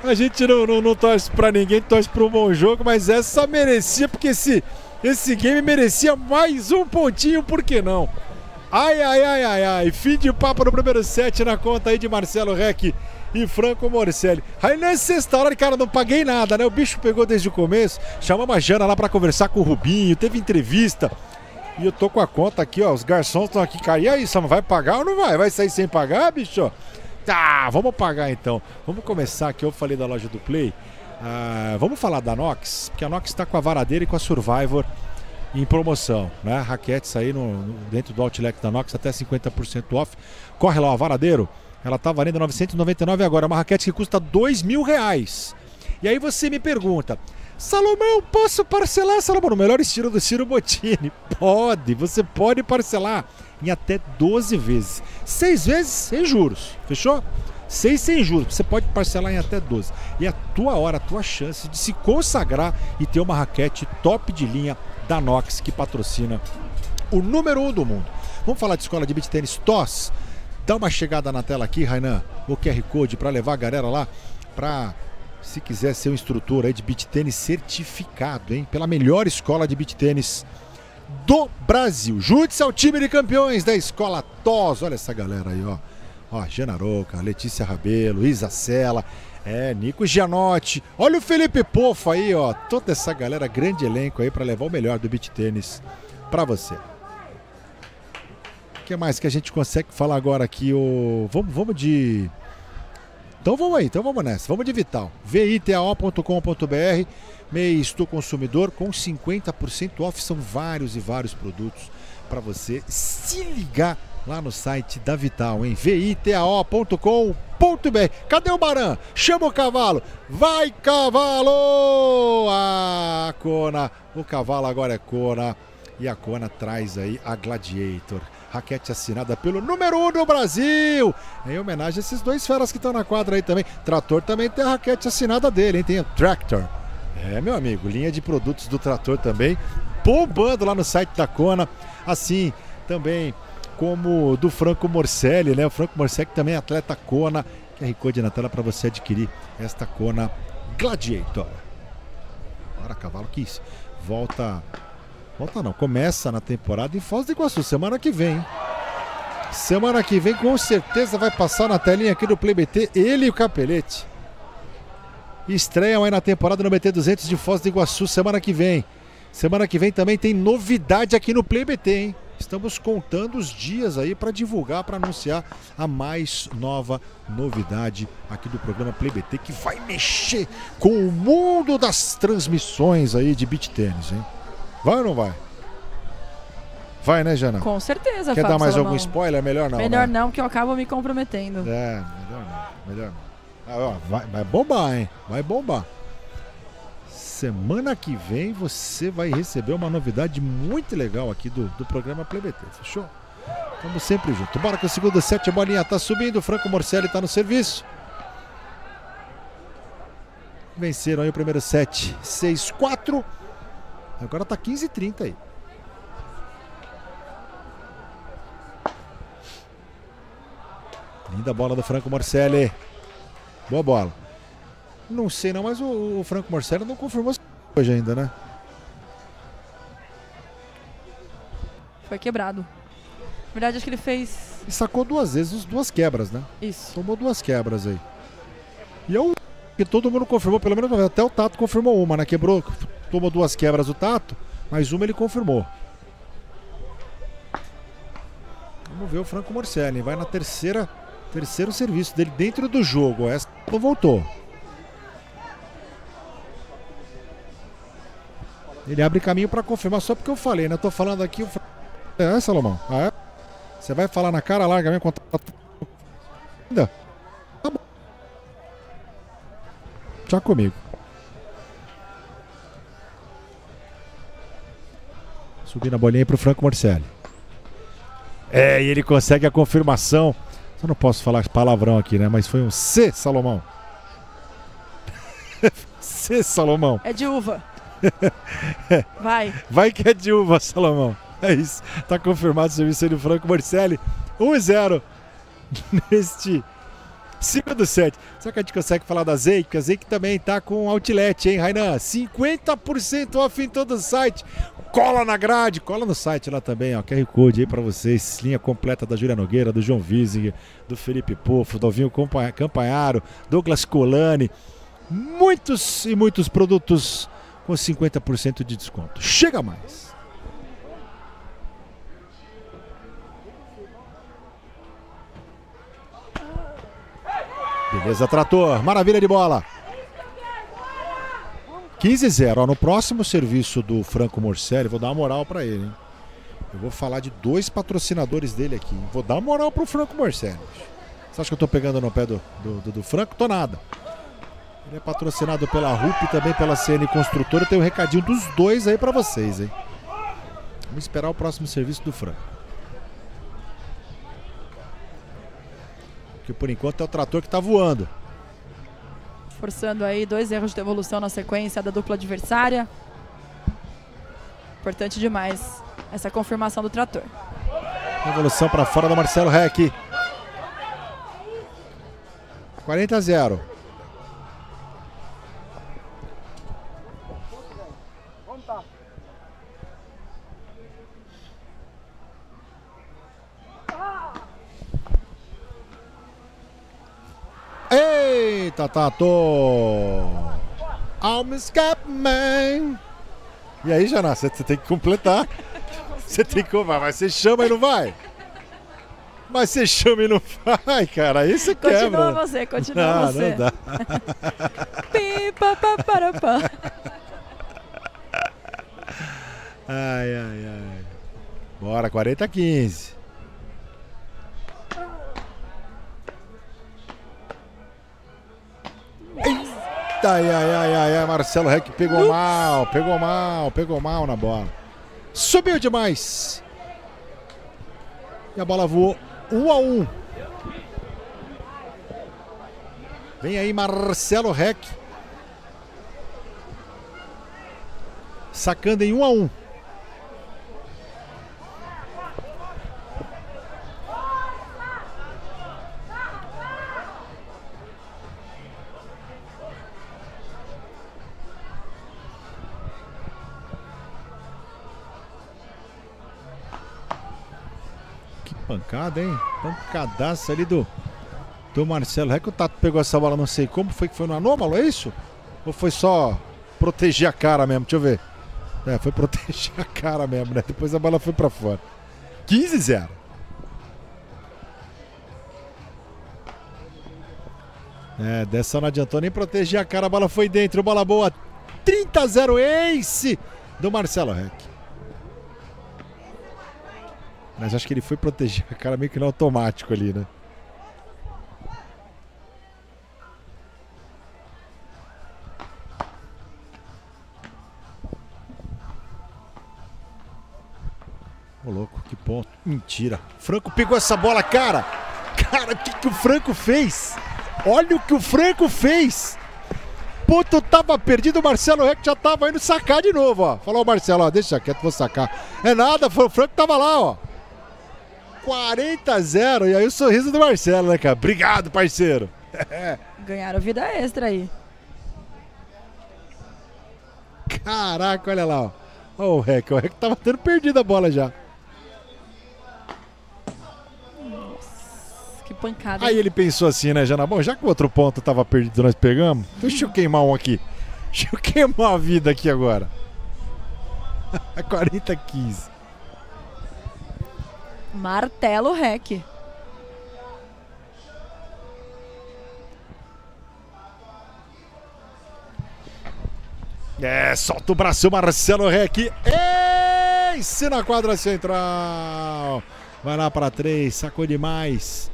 [SPEAKER 14] A gente não, não, não torce pra ninguém, torce pra um bom jogo, mas essa merecia, porque esse, esse game merecia mais um pontinho, por que não? Ai, ai, ai, ai, ai. Fim de papo no primeiro set na conta aí de Marcelo Rec e Franco Morcelli. Aí nessa hora, cara, não paguei nada, né? O bicho pegou desde o começo. Chamamos a Jana lá pra conversar com o Rubinho, teve entrevista. E eu tô com a conta aqui, ó. Os garçons estão aqui, cara. E aí, Sam, vai pagar ou não vai? Vai sair sem pagar, bicho? Tá, vamos pagar então. Vamos começar aqui. Eu falei da loja do Play. Ah, vamos falar da Nox, porque a Nox está com a Varadeira e com a Survivor em promoção, né? Raquetes aí no, no- dentro do outlet da Nox até 50% off. Corre lá, a Varadeiro, ela tá valendo 999 agora, uma raquete que custa 2 mil reais. E aí você me pergunta, Salomão, posso parcelar, Salomão, no melhor estilo do Ciro Bottini? Pode, você pode parcelar em até 12 vezes. Seis vezes sem juros, fechou? Seis sem juros, você pode parcelar em até 12. E é a tua hora, a tua chance de se consagrar e ter uma raquete top de linha da Nox que patrocina o número um do mundo. Vamos falar de escola de beat tênis TOS? Dá uma chegada na tela aqui, Rainan, o QR Code para levar a galera lá para se quiser ser um instrutor aí de beat tênis certificado, hein? Pela melhor escola de beat tênis do Brasil. Junte-se ao time de campeões da escola TOS. Olha essa galera aí, ó. Ó, Genaroca, Letícia Rabelo, Isa Sela, é, Nico Gianotti. Olha o Felipe Pofo aí, ó. Toda essa galera, grande elenco aí para levar o melhor do beat tênis para você. O que mais que a gente consegue falar agora aqui? O... Vamos, vamos de. Então vamos aí, então vamos nessa. Vamos de Vital. vitao.com.br, mês do consumidor com 50% off. São vários e vários produtos para você se ligar lá no site da Vital, hein? vitao.com.br. Cadê o Baran? Chama o cavalo. Vai, cavalo! A Kona. O cavalo agora é Kona. E a Kona traz aí a Gladiator. Raquete assinada pelo número 1 um do Brasil. Em homenagem a esses dois feras que estão na quadra aí também. Trator também tem a raquete assinada dele, hein? Tem o Tractor. É, meu amigo, linha de produtos do Trator também. Bombando lá no site da Kona. Assim, também como do Franco Morcelli, né? O Franco Morcelli também é atleta Kona. QR Code na tela para você adquirir esta Kona Gladiator. Bora, cavalo que isso. Volta. Volta não, começa na temporada em Foz do Iguaçu, semana que vem. Semana que vem com certeza vai passar na telinha aqui do Play BT ele e o Capelete. Estreiam aí na temporada no BT 200 de Foz do Iguaçu semana que vem. Semana que vem também tem novidade aqui no Play BT, hein? Estamos contando os dias aí para divulgar, para anunciar a mais nova novidade aqui do programa Play BT que vai mexer com o mundo das transmissões aí de beach tênis, hein? Vai ou não vai? Vai, né, Jana?
[SPEAKER 15] Com certeza,
[SPEAKER 14] Quer
[SPEAKER 15] Fábio
[SPEAKER 14] dar mais
[SPEAKER 15] Salomão.
[SPEAKER 14] algum spoiler? Melhor não.
[SPEAKER 15] Melhor
[SPEAKER 14] né?
[SPEAKER 15] não, que eu acabo me comprometendo.
[SPEAKER 14] É, melhor não. Melhor não. Ah, ó, vai, vai bombar, hein? Vai bombar. Semana que vem você vai receber uma novidade muito legal aqui do, do programa Play BT, fechou? Estamos sempre juntos. Bora que o segundo set, a bolinha tá subindo, Franco Morcelli tá no serviço. Venceram aí o primeiro set 6-4. Agora tá 15-30 aí. Linda bola do Franco Morcelli. Boa bola. Não sei não, mas o, o Franco Morcelli não confirmou hoje ainda, né?
[SPEAKER 15] Foi quebrado. Na verdade, acho que ele fez.
[SPEAKER 14] E sacou duas vezes, duas quebras, né?
[SPEAKER 15] Isso.
[SPEAKER 14] Tomou duas quebras aí. E é o que todo mundo confirmou, pelo menos. Até o Tato confirmou uma, né? Quebrou, tomou duas quebras o Tato, mas uma ele confirmou. Vamos ver o Franco Morcelli. Vai na terceira, terceiro serviço dele dentro do jogo. Essa não voltou. Ele abre caminho para confirmar, só porque eu falei, né? Eu tô falando aqui. O... Fra- É, Salomão? Ah, é? Você vai falar na cara larga mesmo? contra- Ainda? Tá bom. Já comigo. Subindo a bolinha aí pro Franco Morcelli. É, e ele consegue a confirmação. Só não posso falar palavrão aqui, né? Mas foi um C, Salomão. C, Salomão.
[SPEAKER 15] É de uva. Vai.
[SPEAKER 14] Vai que é de uva, Salomão. É isso. Tá confirmado o serviço aí do Franco Morcelli. 1-0 neste segundo set. Será que a gente consegue falar da Zeik? Porque a Zeik também tá com outlet, hein, Rainan? 50% off em todo o site. Cola na grade, cola no site lá também, ó. QR Code aí pra vocês. Linha completa da Júlia Nogueira, do João Wisinger, do Felipe Pofo, do Alvinho Campa- Campanharo, Douglas Colani. Muitos e muitos produtos com 50% de desconto. Chega mais! Beleza, trator. Maravilha de bola. 15-0. Ó, No próximo serviço do Franco Morcelli, vou dar uma moral pra ele, hein? Eu vou falar de dois patrocinadores dele aqui. Vou dar uma moral pro Franco Morcelli. Você acha que eu tô pegando no pé do, do, do- do Franco? Tô nada. Ele é patrocinado pela RUP e também pela CN Construtora. Tenho um recadinho dos dois aí pra vocês, hein? Vamos esperar o próximo serviço do Franco. Que por enquanto é o trator que tá voando.
[SPEAKER 15] Forçando aí dois erros de devolução na sequência da dupla adversária. Importante demais essa confirmação do trator.
[SPEAKER 14] Evolução para fora do Marcelo Reck. 40 a 0. Eita, Tato! I'm man. E aí, Jana, você tem que completar. Você tem que completar, mas você chama e não vai? Mas você chama e não vai, cara. Aí você
[SPEAKER 15] Continua
[SPEAKER 14] quebra.
[SPEAKER 15] você, continua
[SPEAKER 14] não,
[SPEAKER 15] você.
[SPEAKER 14] Não dá.
[SPEAKER 15] Pi, pa, pa, para, pá.
[SPEAKER 14] Ai, ai, ai. Bora, 40 a 15. Eita, ai, ai, ai, ai, ai, Marcelo Reck pegou mal, pegou mal, pegou mal na bola. Subiu demais. E a bola voou 1 a 1. Vem aí Marcelo Reck. Sacando em 1 a 1. Que pancada, hein? Pancadaça ali do, do Marcelo. É que o Tato pegou essa bola, não sei como. Foi que foi no anômalo, é isso? Ou foi só proteger a cara mesmo? Deixa eu ver. É, foi proteger a cara mesmo, né? Depois a bola foi pra fora. 15 0. É, dessa não adiantou nem proteger a cara, a bola foi dentro, bola boa. 30 a 0 ace do Marcelo Reck. Mas acho que ele foi proteger a cara meio que no automático ali, né? Ô louco, que ponto. Mentira. Franco pegou essa bola, cara. Cara, o que, que o Franco fez? Olha o que o Franco fez. Puto, tava perdido, o Marcelo Reck já tava indo sacar de novo, ó. Falou, Marcelo, ó, deixa quieto, vou sacar. É nada, foi o Franco tava lá, ó. 40 a 0. E aí o sorriso do Marcelo, né, cara? Obrigado, parceiro.
[SPEAKER 15] Ganharam vida extra aí.
[SPEAKER 14] Caraca, olha lá, ó. Ó o Rec, o Rec tava tendo perdido a bola já.
[SPEAKER 15] Que pancada.
[SPEAKER 14] Aí ele pensou assim, né, Jana? Bom, já que o outro ponto tava perdido, nós pegamos, deixa eu queimar um aqui. Deixa eu queimar a vida aqui agora. 40 a 15.
[SPEAKER 15] Martelo Rec.
[SPEAKER 14] É, solta o braço, Marcelo Rec. Ace na quadra central. Vai lá para três, sacou demais.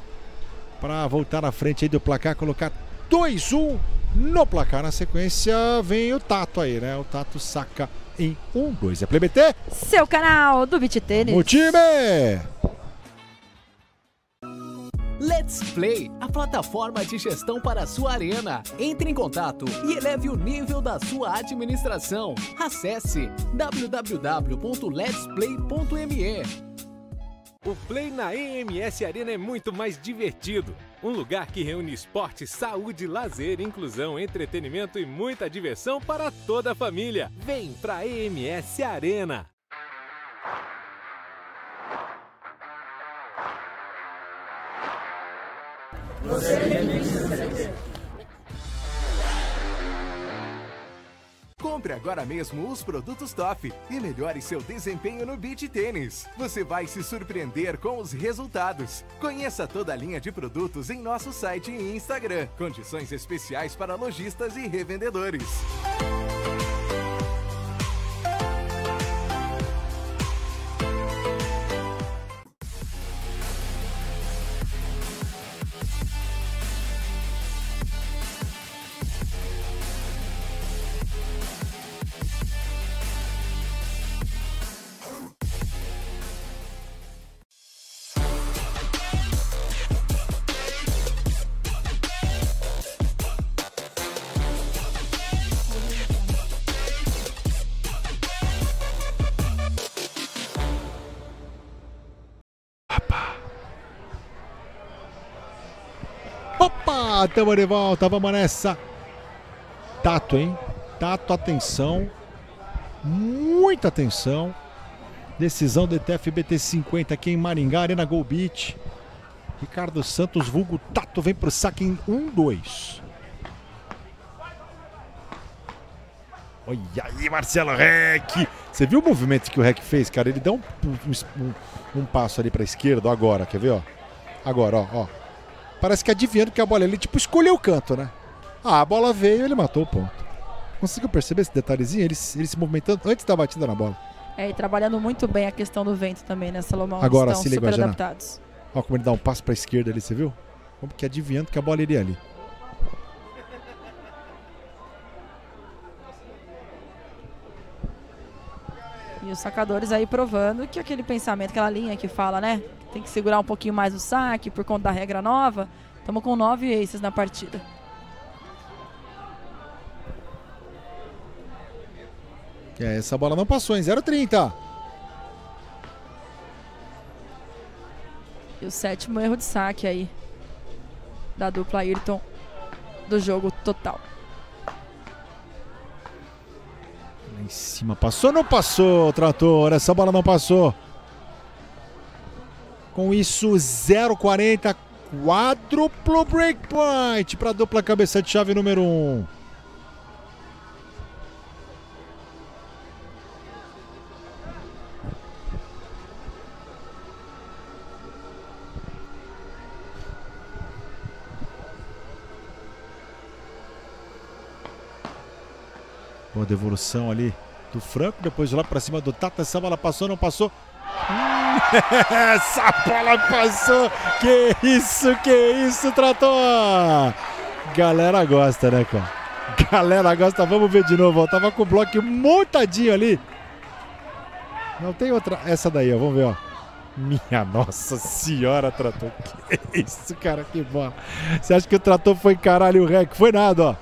[SPEAKER 14] Para voltar à frente aí do placar, colocar 2-1 no placar. Na sequência vem o Tato aí, né? O Tato saca em 1-2. É Play BT?
[SPEAKER 15] Seu canal do Beat Tênis.
[SPEAKER 14] O time!
[SPEAKER 4] Let's Play, a plataforma de gestão para a sua arena. Entre em contato e eleve o nível da sua administração. Acesse www.letsplay.me.
[SPEAKER 5] O Play na EMS Arena é muito mais divertido. Um lugar que reúne esporte, saúde, lazer, inclusão, entretenimento e muita diversão para toda a família. Vem pra EMS Arena!
[SPEAKER 18] Compre agora mesmo os produtos Top e melhore seu desempenho no beach tênis. Você vai se surpreender com os resultados. Conheça toda a linha de produtos em nosso site e Instagram. Condições especiais para lojistas e revendedores.
[SPEAKER 14] Tamo de volta, vamos nessa. Tato, hein? Tato, atenção. Muita atenção. Decisão do ETF BT50 aqui em Maringá, Arena Gol Beach. Ricardo Santos, vulgo Tato, vem pro saque em 1-2. Olha aí, Marcelo Rec. Você viu o movimento que o Rec fez, cara? Ele deu um, um, um passo ali pra esquerda agora, quer ver, ó? Agora, ó, ó. Parece que adivinhando que a bola ele tipo escolheu o canto, né? Ah, a bola veio e ele matou o ponto. Conseguiu perceber esse detalhezinho? Ele, ele se movimentando antes da batida na bola.
[SPEAKER 15] É, e trabalhando muito bem a questão do vento também, né, Salomão?
[SPEAKER 14] Agora,
[SPEAKER 15] Estão
[SPEAKER 14] se liga,
[SPEAKER 15] super
[SPEAKER 14] Jana.
[SPEAKER 15] adaptados.
[SPEAKER 14] Ó como ele dá um passo pra esquerda ali, você viu? Como que adivinhando que a bola iria ali.
[SPEAKER 15] Os sacadores aí provando que aquele pensamento, aquela linha que fala, né? Tem que segurar um pouquinho mais o saque por conta da regra nova. Estamos com nove aces na partida.
[SPEAKER 14] É, essa bola não passou em 0,30.
[SPEAKER 15] E o sétimo erro de saque aí da dupla Ayrton do jogo total.
[SPEAKER 14] Em cima, passou ou não passou, trator? Essa bola não passou. Com isso, 0,40, quádruplo breakpoint para a dupla cabeça de chave número 1. Um. Devolução ali do Franco, depois lá para cima do Tata, essa bola passou, não passou. Essa bola passou! Que isso, que isso, trator! Galera gosta, né, cara? Galera gosta, vamos ver de novo. Ó. Tava com o bloco montadinho ali. Não tem outra. Essa daí, ó, vamos ver, ó. Minha nossa senhora, trator. Que isso, cara, que bola. Você acha que o trator foi caralho o rec? Foi nada, ó.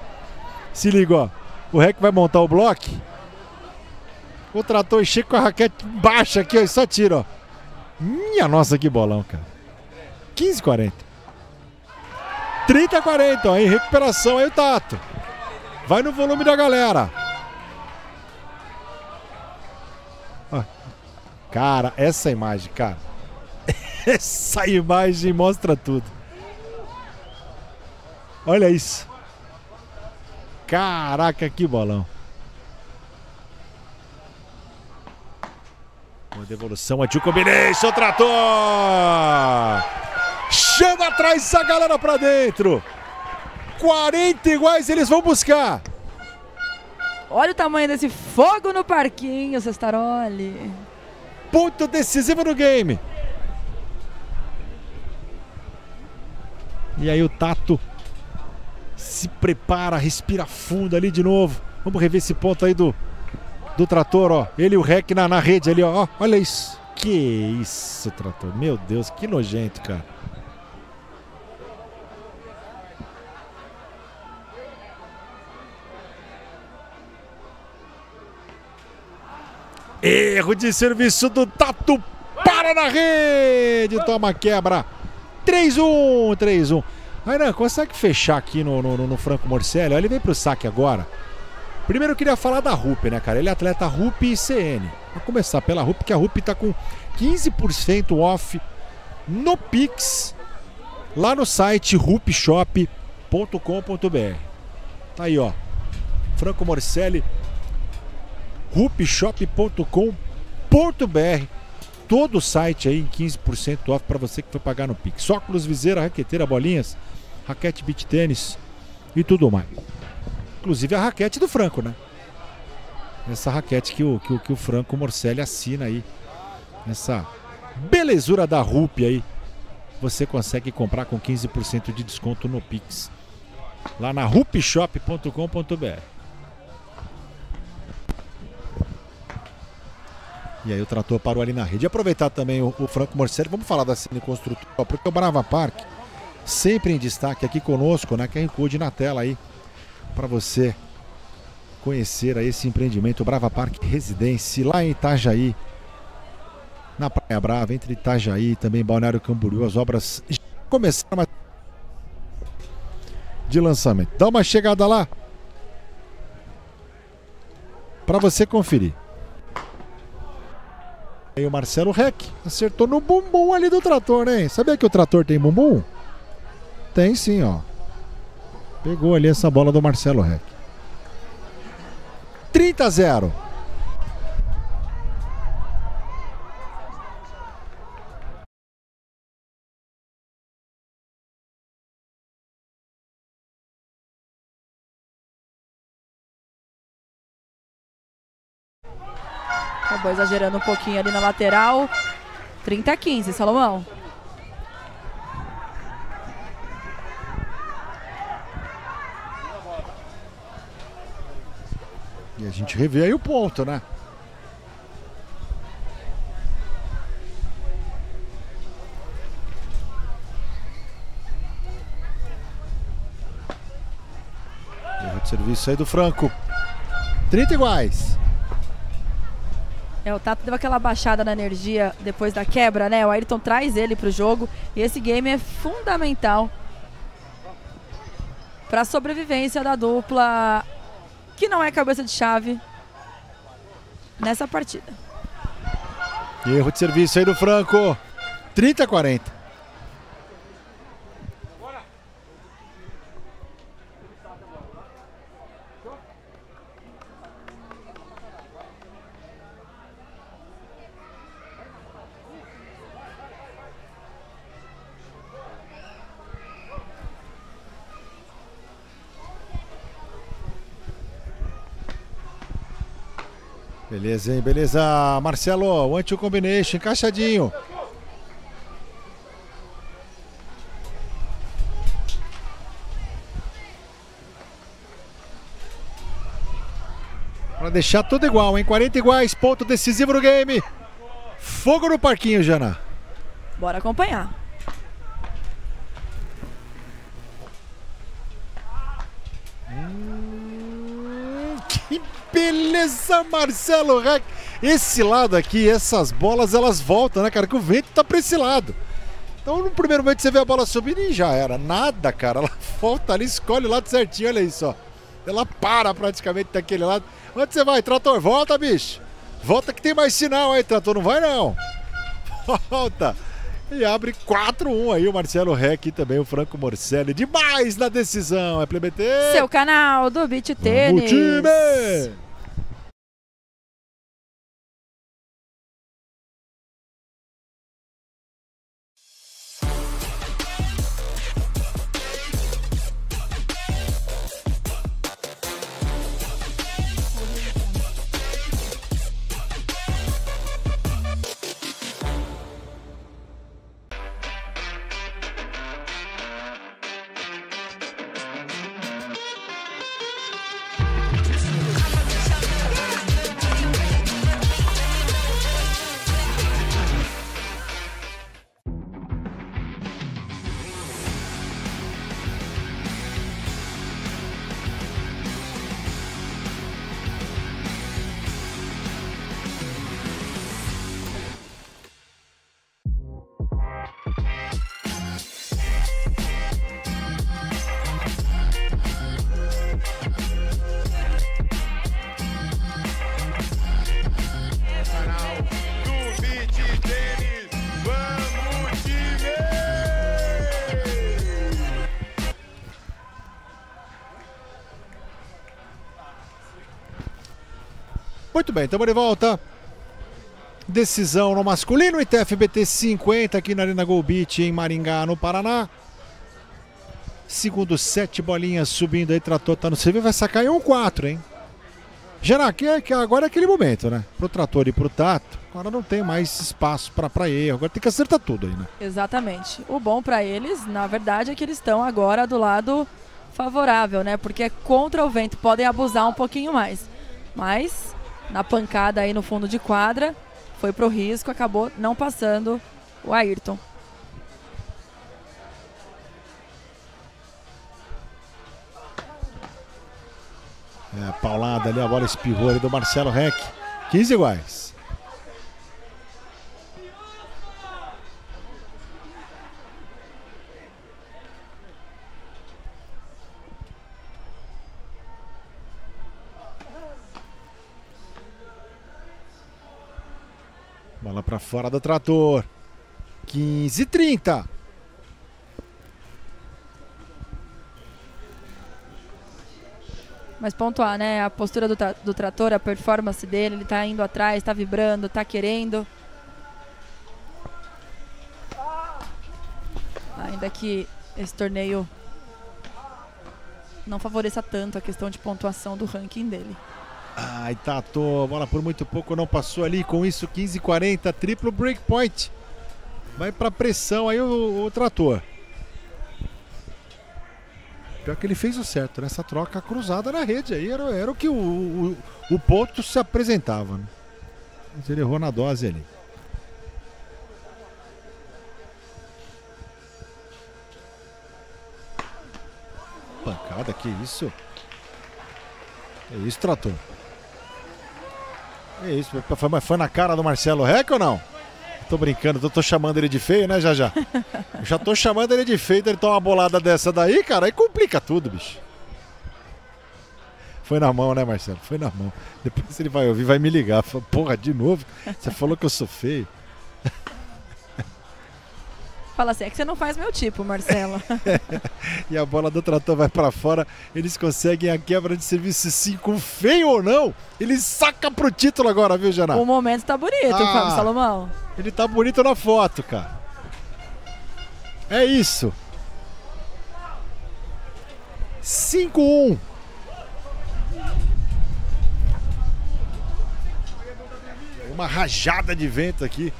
[SPEAKER 14] Se liga, ó. O Rec vai montar o bloco. O trator chega com a raquete baixa aqui, ó, e só tira, ó. Minha nossa, que bolão, cara. 15 40. 30 40, ó, em recuperação aí o Tato. Vai no volume da galera. Cara, essa imagem, cara. Essa imagem mostra tudo. Olha isso. Caraca, que bolão. Uma devolução, a Tio Combination, trator! Chama atrás essa galera pra dentro. 40 iguais eles vão buscar.
[SPEAKER 15] Olha o tamanho desse fogo no parquinho, Cestaroli.
[SPEAKER 14] Ponto decisivo no game. E aí o Tato se prepara, respira fundo ali de novo. Vamos rever esse ponto aí do, do trator, ó. Ele e o Rec na, na rede ali, ó. Olha isso. Que isso, trator. Meu Deus, que nojento, cara. Erro de serviço do Tato. Para na rede. Toma quebra. 3-1. 3-1. Ainan, consegue fechar aqui no, no, no Franco Morcelli? Ele vem pro saque agora. Primeiro eu queria falar da RUP, né, cara? Ele é atleta RUP e CN. Vou começar pela RUP, que a RUP tá com 15% off no Pix, lá no site rupshop.com.br. Tá aí, ó. Franco Morcelli, rupshop.com.br. Todo o site aí em 15% off para você que foi pagar no Pix. Óculos, viseira, raqueteira, bolinhas, raquete beach tênis e tudo mais. Inclusive a raquete do Franco, né? Essa raquete que o, que o, que o Franco Morcelli assina aí. Essa belezura da RUP aí. Você consegue comprar com 15% de desconto no Pix. Lá na rupshop.com.br. E aí o trator parou ali na rede. Aproveitar também o, o Franco Morcelli. Vamos falar da cena construtora, porque o Brava Park sempre em destaque aqui conosco, né? QR Code na tela aí para você conhecer aí esse empreendimento Brava Park Residência lá em Itajaí, na Praia Brava, entre Itajaí e também Balneário Camboriú. As obras começaram, mas de lançamento. Dá uma chegada lá para você conferir. Aí o Marcelo Rec acertou no bumbum ali do trator, né? Sabia que o trator tem bumbum? Tem sim, ó. Pegou ali essa bola do Marcelo Rec. 30 a 0.
[SPEAKER 15] Acabou exagerando um pouquinho ali na lateral. 30 a 15, Salomão.
[SPEAKER 14] E a gente revê aí o ponto, né? Erro de serviço aí do Franco. 30 iguais.
[SPEAKER 15] É, o Tato deu aquela baixada na energia depois da quebra, né? O Ayrton traz ele para o jogo e esse game é fundamental para a sobrevivência da dupla que não é cabeça de chave nessa partida.
[SPEAKER 14] Erro de serviço aí do Franco. 30 a 40. Beleza, hein? Beleza, Marcelo. One two combination, encaixadinho. Para deixar tudo igual, hein? 40 iguais, ponto decisivo no game. Fogo no parquinho, Jana.
[SPEAKER 15] Bora acompanhar.
[SPEAKER 14] Que beleza, Marcelo Rec. Esse lado aqui, essas bolas, elas voltam, né, cara? Que o vento tá pra esse lado. Então, no primeiro momento, você vê a bola subindo e já era. Nada, cara. Ela volta ali, escolhe o lado certinho, olha isso, ó. Ela para praticamente daquele lado. Onde você vai, trator? Volta, bicho. Volta que tem mais sinal aí, trator. Não vai, não. Volta. E abre 4-1 aí o Marcelo Rec e também o Franco Morcelli. Demais na decisão, é PBT.
[SPEAKER 15] Seu canal do Beat Tênis.
[SPEAKER 14] Vamos, time! Muito bem, estamos de volta. Decisão no masculino, ITFBT 50 aqui na Arena Gol Beach em Maringá, no Paraná. Segundo sete bolinhas subindo aí, trator tá no CV, vai sacar em 1-4, hein? Gerar, que, que agora é aquele momento, né? Pro trator e pro tato, agora não tem mais espaço para erro, agora tem que acertar tudo aí, né?
[SPEAKER 15] Exatamente. O bom para eles, na verdade, é que eles estão agora do lado favorável, né? Porque é contra o vento, podem abusar um pouquinho mais. Mas na pancada aí no fundo de quadra, foi pro risco, acabou não passando o Ayrton.
[SPEAKER 14] É, paulada ali, a bola espirrou ali do Marcelo Rec. 15 iguais. Bola para fora do trator. 15 30.
[SPEAKER 15] Mas pontuar, né? A postura do, tra do trator, a performance dele, ele tá indo atrás, tá vibrando, tá querendo. Ainda que esse torneio não favoreça tanto a questão de pontuação do ranking dele.
[SPEAKER 14] Ai, Tato, bola por muito pouco não passou ali. Com isso, 15 40, triplo breakpoint. Vai pra pressão aí o, o trator. Pior que ele fez o certo, nessa troca cruzada na rede aí era, era o que o, o, o ponto se apresentava. Né? Mas ele errou na dose ali. Pancada, que isso? É isso, trator. É isso, foi, foi na cara do Marcelo Rec ou não? Tô brincando, tô, tô, chamando ele de feio, né, já já? já tô chamando ele de feio, ele toma uma bolada dessa daí, cara, aí complica tudo, bicho. Foi na mão, né, Marcelo? Foi na mão. Depois ele vai ouvir, vai me ligar. Fala, Porra, de novo? Você falou que eu sou feio.
[SPEAKER 15] Fala assim, é que você não faz meu tipo, Marcelo.
[SPEAKER 14] e a bola do trator vai para fora. Eles conseguem a quebra de serviço 5, feio ou não. Ele saca pro título agora, viu, Janá?
[SPEAKER 15] O momento tá bonito, ah, Fábio Salomão.
[SPEAKER 14] Ele tá bonito na foto, cara. É isso. 5-1. Uma rajada de vento aqui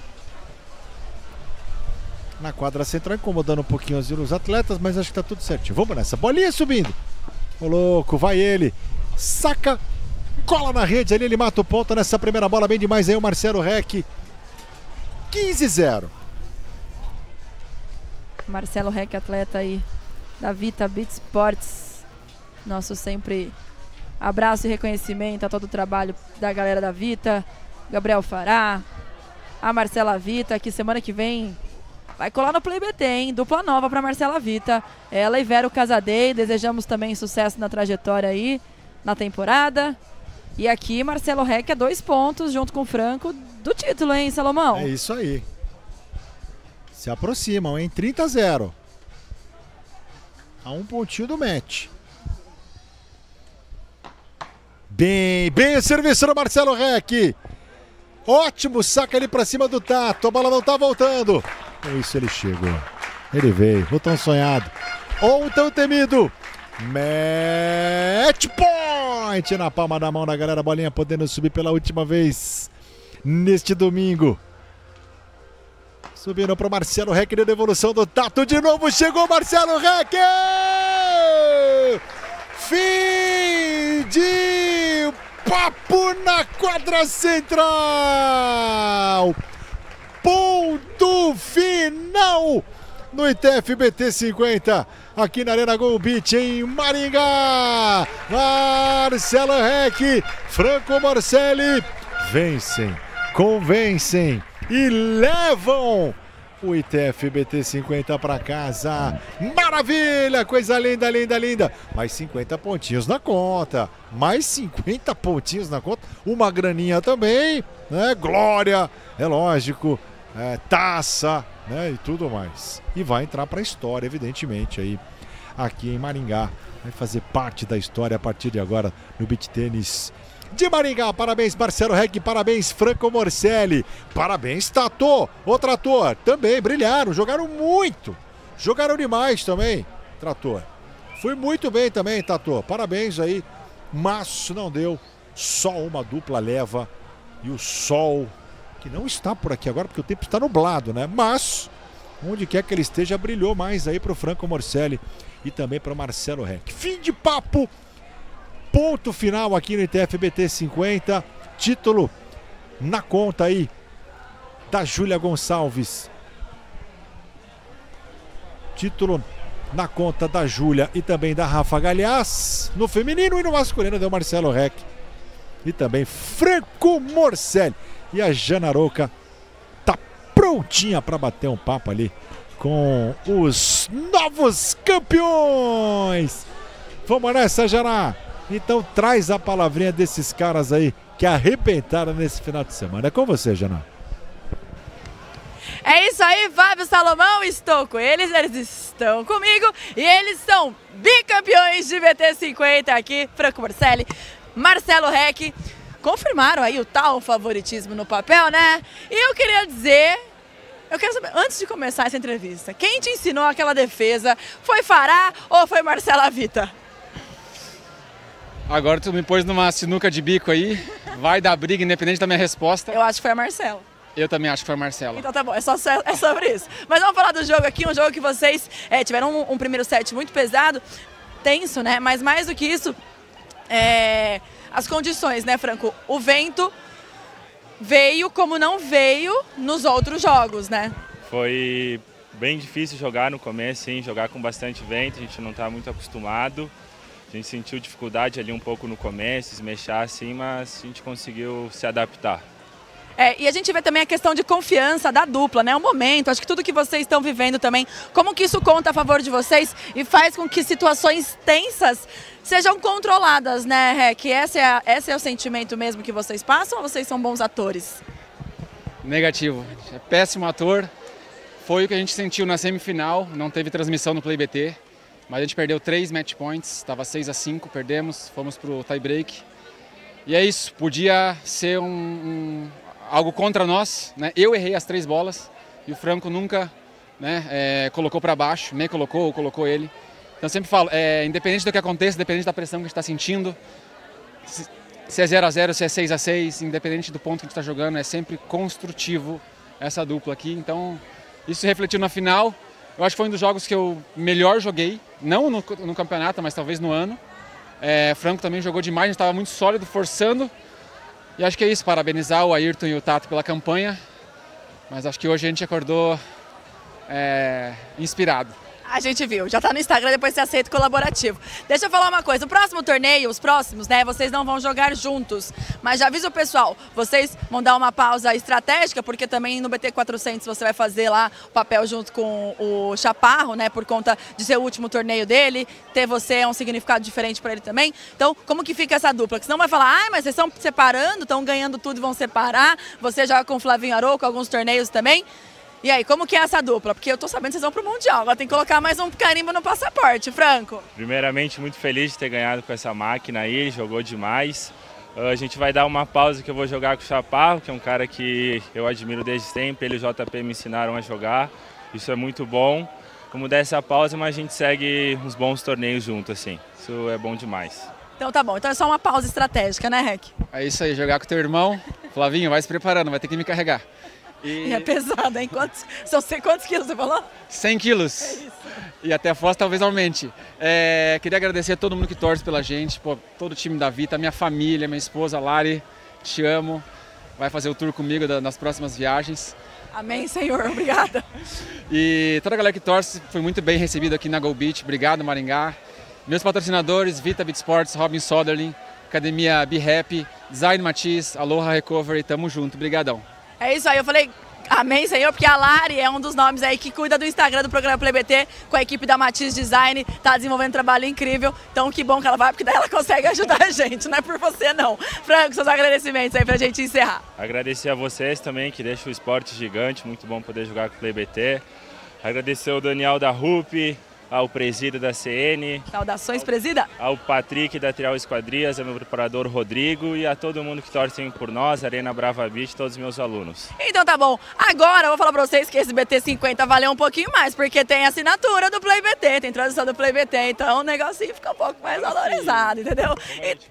[SPEAKER 14] na quadra central, incomodando um pouquinho os atletas, mas acho que tá tudo certinho. Vamos nessa. Bolinha subindo. Ô louco, vai ele. Saca, cola na rede ali, ele mata o ponto nessa primeira bola. Bem demais aí o Marcelo Rec. 15-0.
[SPEAKER 15] Marcelo Rec, atleta aí da Vita Beat Sports. Nosso sempre abraço e reconhecimento a todo o trabalho da galera da Vita. Gabriel Fará, a Marcela Vita, que semana que vem Vai colar no Play BT, hein? Dupla nova para Marcela Vita. Ela e Vero Casadei. Desejamos também sucesso na trajetória aí, na temporada. E aqui, Marcelo Rec é dois pontos, junto com o Franco, do título, hein, Salomão?
[SPEAKER 14] É isso aí. Se aproximam, hein? 30 a 0. A um pontinho do match. Bem, bem o serviço do Marcelo Rec. Ótimo, saca ali para cima do Tato. A bola não tá voltando. Com isso ele chegou. Ele veio, o tão sonhado. Ou tão temido. Match point na palma da mão da galera. Bolinha podendo subir pela última vez neste domingo. Subindo para o Marcelo Reck de devolução do Tato. De novo chegou Marcelo Reck. Fim de papo na quadra central ponto final no ITFBT 50 aqui na Arena Gol Beach em Maringá. Marcelo Reck, Franco Marcelli vencem, convencem e levam o ITFBT 50 para casa. Maravilha! Coisa linda, linda, linda. Mais 50 pontinhos na conta. Mais 50 pontinhos na conta. Uma graninha também, né? Glória, é lógico é, taça, né, e tudo mais. E vai entrar para a história, evidentemente, aí aqui em Maringá. Vai fazer parte da história a partir de agora no beat tênis de Maringá. Parabéns, Marcelo Reg, parabéns, Franco Morcelli, parabéns, Tato, o Trator, também brilharam, jogaram muito, jogaram demais também, Trator. Foi muito bem também, Tato, parabéns aí, mas não deu, só uma dupla leva e o sol que não está por aqui agora porque o tempo está nublado, né? Mas onde quer que ele esteja, brilhou mais aí para o Franco Morcelli e também para o Marcelo Reck. Fim de papo, ponto final aqui no ITFBT 50, título na conta aí da Júlia Gonçalves. Título na conta da Júlia e também da Rafa Galhaz. No feminino e no masculino deu Marcelo Reck e também Franco Morcelli. E a Janaroca tá prontinha para bater um papo ali com os novos campeões. Vamos nessa, Jana. Então traz a palavrinha desses caras aí que arrebentaram nesse final de semana. É com você, Jana.
[SPEAKER 15] É isso aí, Fábio Salomão, estou com eles, eles estão comigo e eles são bicampeões de BT50 aqui, Franco Marcelli, Marcelo Reck. Confirmaram aí o tal favoritismo no papel, né? E eu queria dizer eu quero saber, antes de começar essa entrevista, quem te ensinou aquela defesa? Foi Fará ou foi Marcela Vita?
[SPEAKER 16] Agora tu me pôs numa sinuca de bico aí, vai dar briga independente da minha resposta.
[SPEAKER 15] Eu acho que foi a Marcela.
[SPEAKER 16] Eu também acho que foi a Marcela.
[SPEAKER 15] Então tá bom, é, só, é sobre isso. Mas vamos falar do jogo aqui, um jogo que vocês é, tiveram um, um, primeiro set muito pesado, tenso, né? Mas mais do que isso, é, as condições, né, Franco? O vento veio como não veio nos outros jogos, né?
[SPEAKER 19] Foi bem difícil jogar no começo, sim, jogar com bastante vento, a gente não está muito acostumado. A gente sentiu dificuldade ali um pouco no começo, se mexer assim, mas a gente conseguiu se adaptar.
[SPEAKER 15] É, e a gente vê também a questão de confiança da dupla, né? O momento, acho que tudo que vocês estão vivendo também, como que isso conta a favor de vocês e faz com que situações tensas sejam controladas, né, Rec? Esse é, esse é o sentimento mesmo que vocês passam ou vocês são bons atores?
[SPEAKER 16] Negativo. É péssimo ator. Foi o que a gente sentiu na semifinal, não teve transmissão no Play BT, mas a gente perdeu três match points, estava 6 a 5 perdemos, fomos para o tie break. E é isso, podia ser um, um, algo contra nós. Né? Eu errei as três bolas e o Franco nunca né, é, colocou para baixo, me colocou ou colocou ele. Então eu sempre falo, é, independente do que aconteça, independente da pressão que a gente está sentindo, se, é 0 a 0 se é 6 a 6 independente do ponto que a gente está jogando, é sempre construtivo essa dupla aqui. Então isso refletiu na final. Eu acho que foi um dos jogos que eu melhor joguei, não no, no campeonato, mas talvez no ano. É, Franco também jogou demais, a gente estava muito sólido, forçando. E acho que é isso, parabenizar o Ayrton e o Tato pela campanha. Mas acho que hoje a gente acordou é, inspirado.
[SPEAKER 15] A gente viu, já tá no Instagram, depois você aceita colaborativo. Deixa eu falar uma coisa, o próximo torneio, os próximos, né, vocês não vão jogar juntos. Mas já avisa o pessoal, vocês vão dar uma pausa estratégica, porque também no BT400 você vai fazer lá o papel junto com o Chaparro, né, por conta de ser o último torneio dele. Ter você é um significado diferente para ele também. Então, como que fica essa dupla? Que senão vai falar, ah, mas vocês estão separando, estão ganhando tudo e vão separar. Você joga com o Flavinho Arouco, alguns torneios também. E aí, como que é essa dupla? Porque eu tô sabendo que vocês vão pro Mundial, agora tem que colocar mais um carimbo no passaporte, Franco.
[SPEAKER 19] Primeiramente, muito feliz de ter ganhado com essa máquina aí, jogou demais. Uh, a gente vai dar uma pausa que eu vou jogar com o Chaparro, que é um cara que eu admiro desde sempre, ele e o JP me ensinaram a jogar, isso é muito bom. Vamos dar essa pausa, mas a gente segue uns bons torneios juntos, assim, isso é bom demais.
[SPEAKER 15] Então tá bom, então é só uma pausa estratégica, né, Rec?
[SPEAKER 16] É isso aí, jogar com teu irmão. Flavinho, vai se preparando, vai ter que me carregar.
[SPEAKER 15] E... é pesado, hein? Quantos, são quantos quilos você falou?
[SPEAKER 16] 100 quilos. É isso. E até a Foz talvez aumente. É, queria agradecer a todo mundo que torce pela gente, pô, todo o time da Vita, minha família, minha esposa Lari, te amo. Vai fazer o tour comigo nas próximas viagens.
[SPEAKER 15] Amém, Senhor. Obrigada.
[SPEAKER 16] E toda a galera que torce foi muito bem recebida aqui na Go Beach. Obrigado, Maringá. Meus patrocinadores, Vita Beat Sports, Robin Soderling, Academia Be Happy, Design Matiz, Aloha Recovery, tamo junto. Obrigadão.
[SPEAKER 15] É isso aí, eu falei, Amém, Senhor, porque a Lari é um dos nomes aí que cuida do Instagram do programa PlayBT com a equipe da Matiz Design, tá desenvolvendo um trabalho incrível. Então, que bom que ela vai, porque daí ela consegue ajudar a gente, não é por você não. Franco, seus agradecimentos aí pra gente encerrar.
[SPEAKER 19] Agradecer a vocês também, que deixam o esporte gigante, muito bom poder jogar com o PlayBT. Agradecer ao Daniel da RUP, ao presida da CN.
[SPEAKER 15] Saudações, presida.
[SPEAKER 19] Ao Patrick da Trial Esquadrias, ao meu preparador Rodrigo e a todo mundo que torce por nós, Arena Brava Beach, todos os meus alunos.
[SPEAKER 15] Então tá bom. Agora eu vou falar pra vocês que esse BT50 valeu um pouquinho mais, porque tem assinatura do Play BT, tem tradução do Play BT, então o negocinho fica um pouco mais valorizado, entendeu?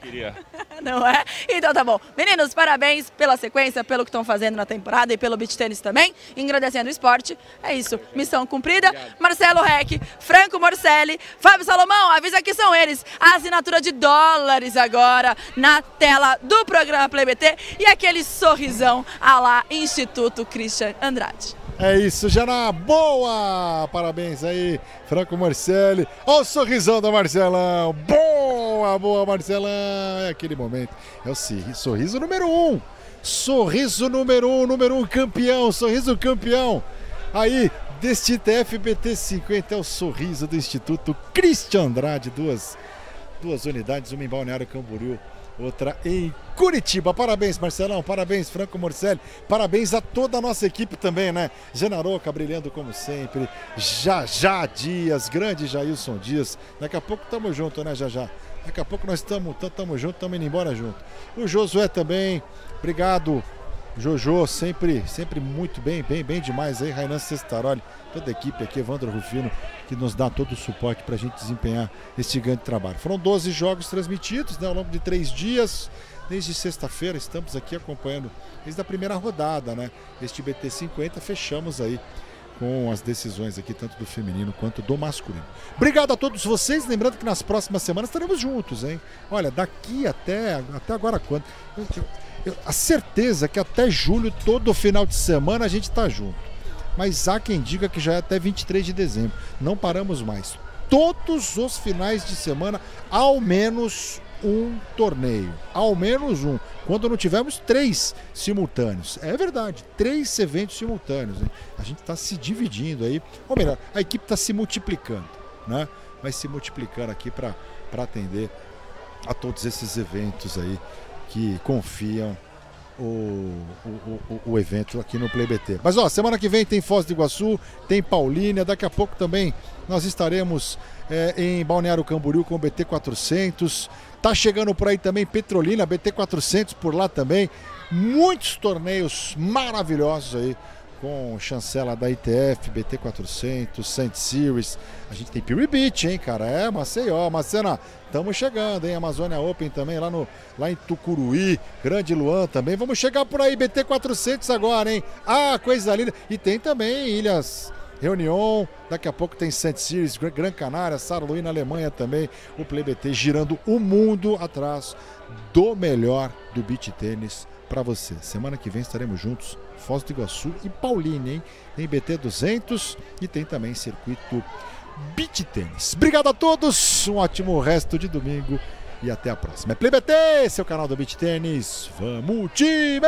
[SPEAKER 19] queria.
[SPEAKER 15] Não é? Então tá bom. Meninos, parabéns pela sequência, pelo que estão fazendo na temporada e pelo beach tênis também. Agradecendo o esporte. É isso. Missão cumprida. Obrigado. Marcelo Reck, Franco Franco Morcelli, Fábio Salomão, avisa que são eles. A assinatura de dólares agora na tela do programa PlayBT e aquele sorrisão a lá Instituto Christian Andrade.
[SPEAKER 14] É isso, já na boa! Parabéns aí, Franco Marcelli. Olha o sorrisão da Marcelão. Boa, boa, Marcelão. É aquele momento. É o sorriso número um. Sorriso número um, número um campeão, sorriso campeão. Aí, deste TFBT 50 é o sorriso do Instituto Cristian Andrade, duas, duas unidades, uma em Balneário Camboriú outra em Curitiba. Parabéns, Marcelão, parabéns, Franco Morcelli, parabéns a toda a nossa equipe também, né? Genaroca brilhando como sempre, já já Dias, grande Jailson Dias. Daqui a pouco tamo junto, né, já já. Daqui a pouco nós estamos tamo junto, estamos indo embora junto. O Josué também, obrigado. Jojo, sempre, sempre muito bem, bem, bem demais aí. Rainan Cestaroli, toda a equipe aqui, Evandro Rufino, que nos dá todo o suporte para a gente desempenhar este grande trabalho. Foram 12 jogos transmitidos né, ao longo de três dias. Desde sexta-feira estamos aqui acompanhando, desde a primeira rodada, né? Este BT50, fechamos aí com as decisões aqui, tanto do feminino quanto do masculino. Obrigado a todos vocês, lembrando que nas próximas semanas estaremos juntos, hein? Olha, daqui até, até agora quando? Eu, a certeza que até julho, todo final de semana, a gente está junto. Mas há quem diga que já é até 23 de dezembro. Não paramos mais. Todos os finais de semana, ao menos um torneio. Ao menos um. Quando não tivemos três simultâneos. É verdade, três eventos simultâneos. A gente está se dividindo aí. Ou melhor, a equipe está se multiplicando. Né? Vai se multiplicando aqui para atender a todos esses eventos aí que confiam o, o, o, o, evento aqui no Play BT. Mas ó, semana que vem tem Foz do Iguaçu, tem Paulínia, daqui a pouco também nós estaremos é, em Balneário Camboriú com o BT 400. Tá chegando por aí também Petrolina, BT 400 por lá também. Muitos torneios maravilhosos aí com chancela da ITF, BT400, Saint Series. A gente tem Pure Beach, hein, cara? É, Maceió, Macena, estamos chegando, hein? Amazônia Open também, lá, no, lá em Tucuruí, Grande Luan também. Vamos chegar por aí, BT400 agora, hein? Ah, coisa linda. E tem também Ilhas Reunião, daqui a pouco tem Saint Series, Gran Canária, Saarlouis na Alemanha também. O Play BT girando o mundo atrás do melhor do beach tênis para você. Semana que vem estaremos juntos Foz do Iguaçu e Paulínia, hein? Tem BT 200 e tem também circuito Beach Tênis. Obrigado a todos, um ótimo resto de domingo e até a próxima. É Play BT, seu canal do Beach Tênis. Vamos, time!